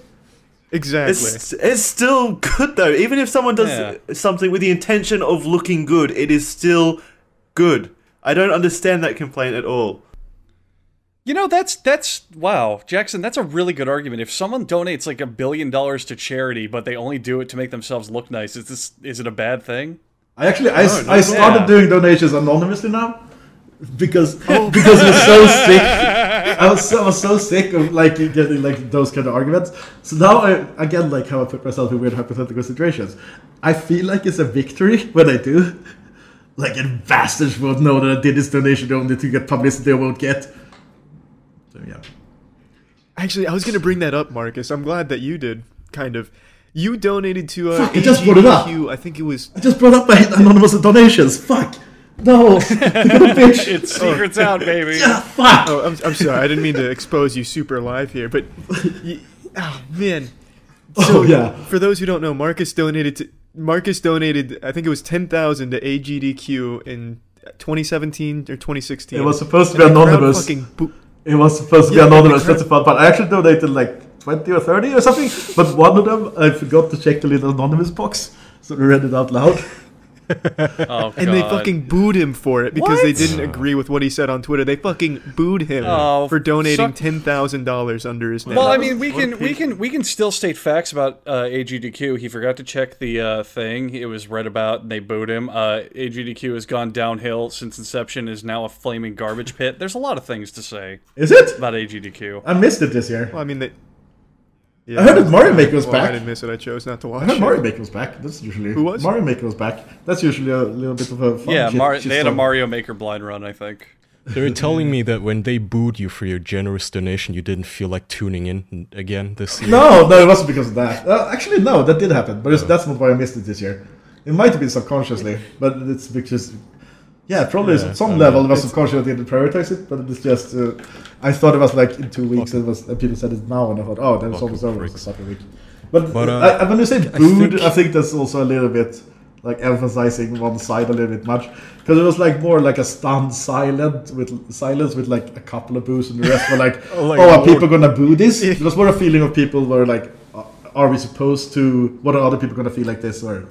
Speaker 2: exactly.
Speaker 1: It's, it's still good though. Even if someone does
Speaker 4: Yeah.
Speaker 1: something with the intention of looking good, it is still good. I don't understand that complaint at all.
Speaker 4: You know, that's that's wow, Jackson. That's a really good argument. If someone donates like a billion dollars to charity, but they only do it to make themselves look nice, is this is it a bad thing?
Speaker 3: I actually I,
Speaker 1: No, no,
Speaker 3: I started
Speaker 4: yeah.
Speaker 3: doing donations anonymously now because because I was so sick. I was so, I was so sick of like getting like those kind of arguments. So now I again like how I put myself in weird hypothetical situations. I feel like it's a victory when I do. Like and bastards won't know that I did this donation only to get publicity I won't get. So yeah.
Speaker 2: Actually, I was going to bring that up, Markus. I'm glad that you did. Kind of. You donated to uh,
Speaker 3: Fuck, I just brought it up.
Speaker 2: I think it was.
Speaker 3: I just brought up my anonymous donations. Fuck. No. You're bitch.
Speaker 4: It's secrets out, baby.
Speaker 3: Ah, fuck.
Speaker 2: Oh, I'm, I'm sorry. I didn't mean to expose you super live here, but. y oh man.
Speaker 3: Oh, yeah.
Speaker 2: For those who don't know, Markus donated to Markus donated. I think it was ten thousand to AGDQ in 2017 or 2016.
Speaker 3: It was supposed to be
Speaker 2: And the crowd
Speaker 3: anonymous.
Speaker 2: Bo-
Speaker 3: It was supposed to be
Speaker 2: Yeah, but the
Speaker 3: anonymous, that's the fun part. I actually donated like 20 or 30 or something, but one of them I forgot to check the little anonymous box, so I read it out loud.
Speaker 4: Oh,
Speaker 2: and they fucking booed him for it because they didn't agree with what he said on Twitter. They fucking booed him
Speaker 4: Oh,
Speaker 2: for donating
Speaker 4: suck-
Speaker 2: ten thousand dollars under his name.
Speaker 4: Well, I mean, we can we can we can still state facts about uh, AGDQ. He forgot to check the uh, thing. It was read about, and they booed him. Uh, AGDQ has gone downhill since inception. Is now a flaming garbage pit. There's a lot of things to say
Speaker 3: Is it?
Speaker 4: about AGDQ.
Speaker 3: I missed it this year.
Speaker 2: Well, I mean, they. Yeah,
Speaker 3: I heard that Mario Maker was
Speaker 2: well, I
Speaker 3: back.
Speaker 2: didn't miss it. I chose not to watch.
Speaker 3: I
Speaker 2: watch
Speaker 3: heard
Speaker 2: it.
Speaker 3: Mario Maker was back. That's usually
Speaker 2: Who was?
Speaker 3: Mario Maker was back. That's usually a little bit of a fun
Speaker 4: Yeah,
Speaker 3: shit-
Speaker 4: Mar-
Speaker 3: shit
Speaker 4: they had a. Mario Maker blind run, I think.
Speaker 5: They were telling me that when they booed you for your generous donation, you didn't feel like tuning in again this year.
Speaker 3: No, no, it wasn't because of that. Uh, actually, no, that did happen, but it's, that's not why I missed it this year. It might have been subconsciously, but it's because, yeah, probably
Speaker 5: Yeah,
Speaker 3: some
Speaker 5: I
Speaker 3: level was subconscious. I didn't prioritize it, but it was just. Uh, I thought it was like in two weeks. It was, and people said it now, and I thought, oh, that
Speaker 5: was
Speaker 3: almost over. It's a soccer week. But,
Speaker 5: But, uh,
Speaker 3: I, I- when you say booed, I think,
Speaker 5: think-
Speaker 3: that's also a little bit like emphasizing one side a little bit much because it was like more like a stunned silent with silence with like a couple of boos and the rest were like,
Speaker 5: Oh, like
Speaker 3: oh, are people gonna boo this? It was more a feeling of people were like, uh, are we supposed to? What are other people gonna feel like this? Or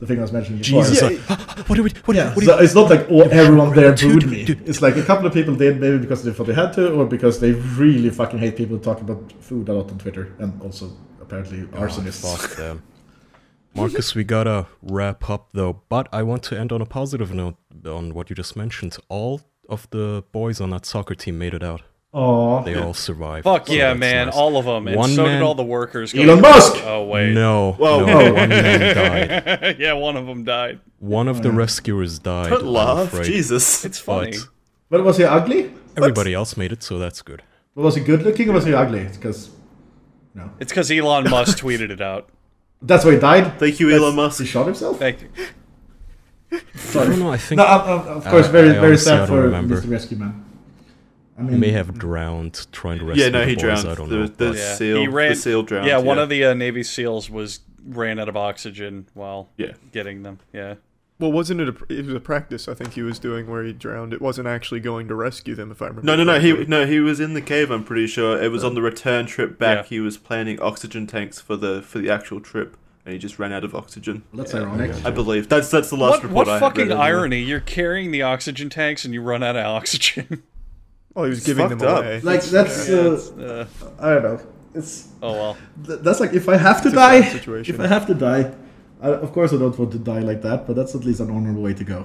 Speaker 3: the thing I was mentioning before.
Speaker 5: Jesus,
Speaker 2: Yeah,
Speaker 5: like, what do we? What,
Speaker 3: Yeah,
Speaker 5: what do
Speaker 3: so it's not like oh, everyone there booed me. It's like a couple of people did, maybe because they thought they had to, or because they really fucking hate people talking about food a lot on Twitter, and also apparently oh, arsonists.
Speaker 5: Fuck them. Markus, we gotta wrap up though, but I want to end on a positive note on what you just mentioned. All of the boys on that soccer team made it out.
Speaker 3: Oh,
Speaker 5: They all survived.
Speaker 4: Fuck
Speaker 5: so
Speaker 4: yeah, man!
Speaker 5: nice.
Speaker 4: All of them, and
Speaker 5: One
Speaker 4: so
Speaker 5: man-
Speaker 4: did all the workers.
Speaker 3: Elon
Speaker 4: going-
Speaker 3: Musk!
Speaker 4: Oh wait,
Speaker 5: No,
Speaker 1: Whoa.
Speaker 5: no, one man died.
Speaker 4: yeah, one of them died.
Speaker 5: One of the rescuers died.
Speaker 1: Don't laugh,
Speaker 5: afraid.
Speaker 1: Jesus.
Speaker 4: It's funny.
Speaker 5: But
Speaker 3: but was he ugly?
Speaker 5: everybody else made it, so that's good.
Speaker 3: But was he good looking or was he ugly? It's because no,
Speaker 4: It's because Elon Musk tweeted it out.
Speaker 3: that's why he died.
Speaker 1: Thank you,
Speaker 3: That's-
Speaker 1: Elon Musk.
Speaker 3: He shot himself.
Speaker 4: Thank you.
Speaker 5: I don't know. I think
Speaker 3: No, um, um, of course,
Speaker 5: I-
Speaker 3: very,
Speaker 5: I
Speaker 3: very sad for
Speaker 5: remember.
Speaker 3: Mr. Rescue Man. I
Speaker 5: he may have drowned trying to rescue
Speaker 1: Yeah, no,
Speaker 5: the
Speaker 1: he
Speaker 5: boys,
Speaker 1: drowned.
Speaker 5: I don't
Speaker 1: The,
Speaker 5: know.
Speaker 1: the
Speaker 4: Yeah,
Speaker 1: seal,
Speaker 4: he ran.
Speaker 1: the seal drowned.
Speaker 4: yeah, one of the uh, Navy SEALs was ran out of oxygen while
Speaker 1: Yeah.
Speaker 4: getting them. Yeah.
Speaker 2: Well, wasn't it a? It was a practice I think he was doing where he drowned. It wasn't actually going to rescue them, if I remember.
Speaker 1: No, no, no. He no, he was in the cave. I'm pretty sure it was on the return trip back.
Speaker 4: Yeah.
Speaker 1: He was planning oxygen tanks for the for the actual trip, and he just ran out of oxygen.
Speaker 3: that's ironic.
Speaker 1: I believe that's that's the last
Speaker 4: What,
Speaker 1: report.
Speaker 4: what
Speaker 1: I had
Speaker 4: fucking
Speaker 1: read
Speaker 4: irony? You're carrying the oxygen tanks and you run out of oxygen.
Speaker 2: Oh, he was giving them
Speaker 1: up.
Speaker 2: away.
Speaker 3: Like that's, uh,
Speaker 4: uh,
Speaker 3: I don't know. It's
Speaker 4: oh well.
Speaker 3: th- that's like if I have to
Speaker 2: It's a sad
Speaker 3: die.
Speaker 2: situation.
Speaker 3: If I have to die, I, of course I don't want to die like that. But that's at least an honorable way to go.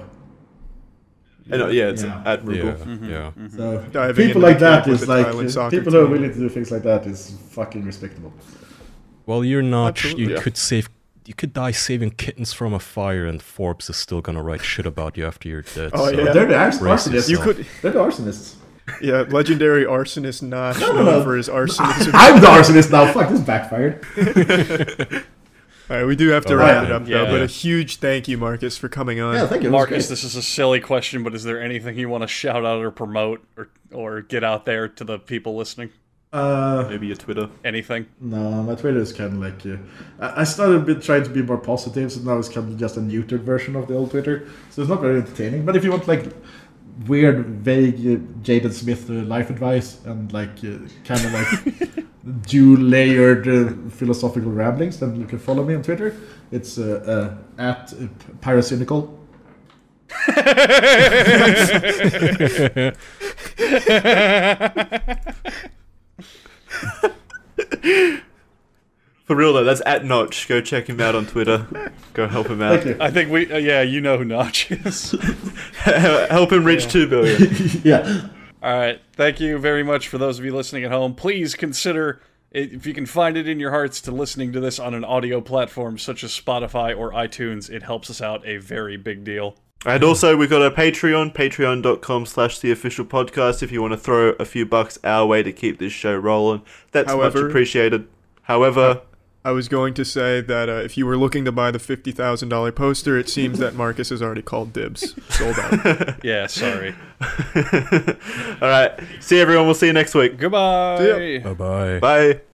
Speaker 1: I know, yeah, it's
Speaker 3: Yeah.
Speaker 1: admirable.
Speaker 5: yeah,
Speaker 4: Mm-hmm.
Speaker 5: yeah.
Speaker 3: So
Speaker 2: Diving
Speaker 3: people like
Speaker 2: the
Speaker 3: that
Speaker 2: cave with
Speaker 3: is
Speaker 2: the
Speaker 3: like
Speaker 2: Thailand
Speaker 3: people who are willing to do things like that is fucking respectable.
Speaker 5: Well, you're not.
Speaker 2: Absolutely.
Speaker 5: You
Speaker 1: Yeah.
Speaker 5: could save. You could die saving kittens from a fire, and Forbes is still gonna write shit about you after you're dead.
Speaker 2: Oh,
Speaker 5: so-
Speaker 2: yeah.
Speaker 3: They're the arsonists.
Speaker 2: You could,
Speaker 3: They're the arsonists.
Speaker 2: yeah, legendary arsonist Notch,
Speaker 3: no,
Speaker 2: known
Speaker 3: no.
Speaker 2: for his arsonism.
Speaker 3: I'm the arsonist now. Fuck, this backfired.
Speaker 2: All right, we do have to
Speaker 5: All
Speaker 2: wrap
Speaker 3: right.
Speaker 2: it up
Speaker 4: Yeah.
Speaker 2: though. But a huge thank you, Markus, for coming on.
Speaker 3: Yeah, thank you.
Speaker 4: Markus,
Speaker 3: great.
Speaker 4: this is a silly question, but is there anything you want to shout out or promote or or get out there to the people listening?
Speaker 3: Uh,
Speaker 1: Maybe your Twitter.
Speaker 4: Anything?
Speaker 3: no, my Twitter is kind of like. Uh, I I started a bit trying to be more positive, so now it's kind of just a neutered version of the old Twitter. So it's not very entertaining. But if you want like weird, vague uh, Jaden Smith uh, life advice and like uh, kind of like dual layered uh, philosophical ramblings, then you can follow me on Twitter. It's uh, uh, at uh, Pyrocynical.
Speaker 1: For real though, that's at Notch. Go check him out on Twitter. Go help him out.
Speaker 3: Thank.
Speaker 4: I think we. Uh, yeah, you know who Notch is.
Speaker 1: help him reach two billion.
Speaker 3: yeah.
Speaker 4: All right. Thank you very much for those of you listening at home. Please consider, if you can find it in your hearts, to listening to this on an audio platform such as Spotify or iTunes. It helps us out a very big deal.
Speaker 1: And also, we've got a Patreon, patreon.com slash the official podcast, if you want to throw a few bucks our way to keep this show rolling. That's
Speaker 2: However-
Speaker 1: much appreciated. However,
Speaker 2: I was going to say that uh, if you were looking to buy the fifty thousand dollar poster, it seems that Markus has already called dibs. Sold out.
Speaker 4: Yeah, sorry.
Speaker 1: all right. See everyone. We'll see you next week.
Speaker 4: Goodbye.
Speaker 2: See
Speaker 5: Bye bye.
Speaker 1: Bye.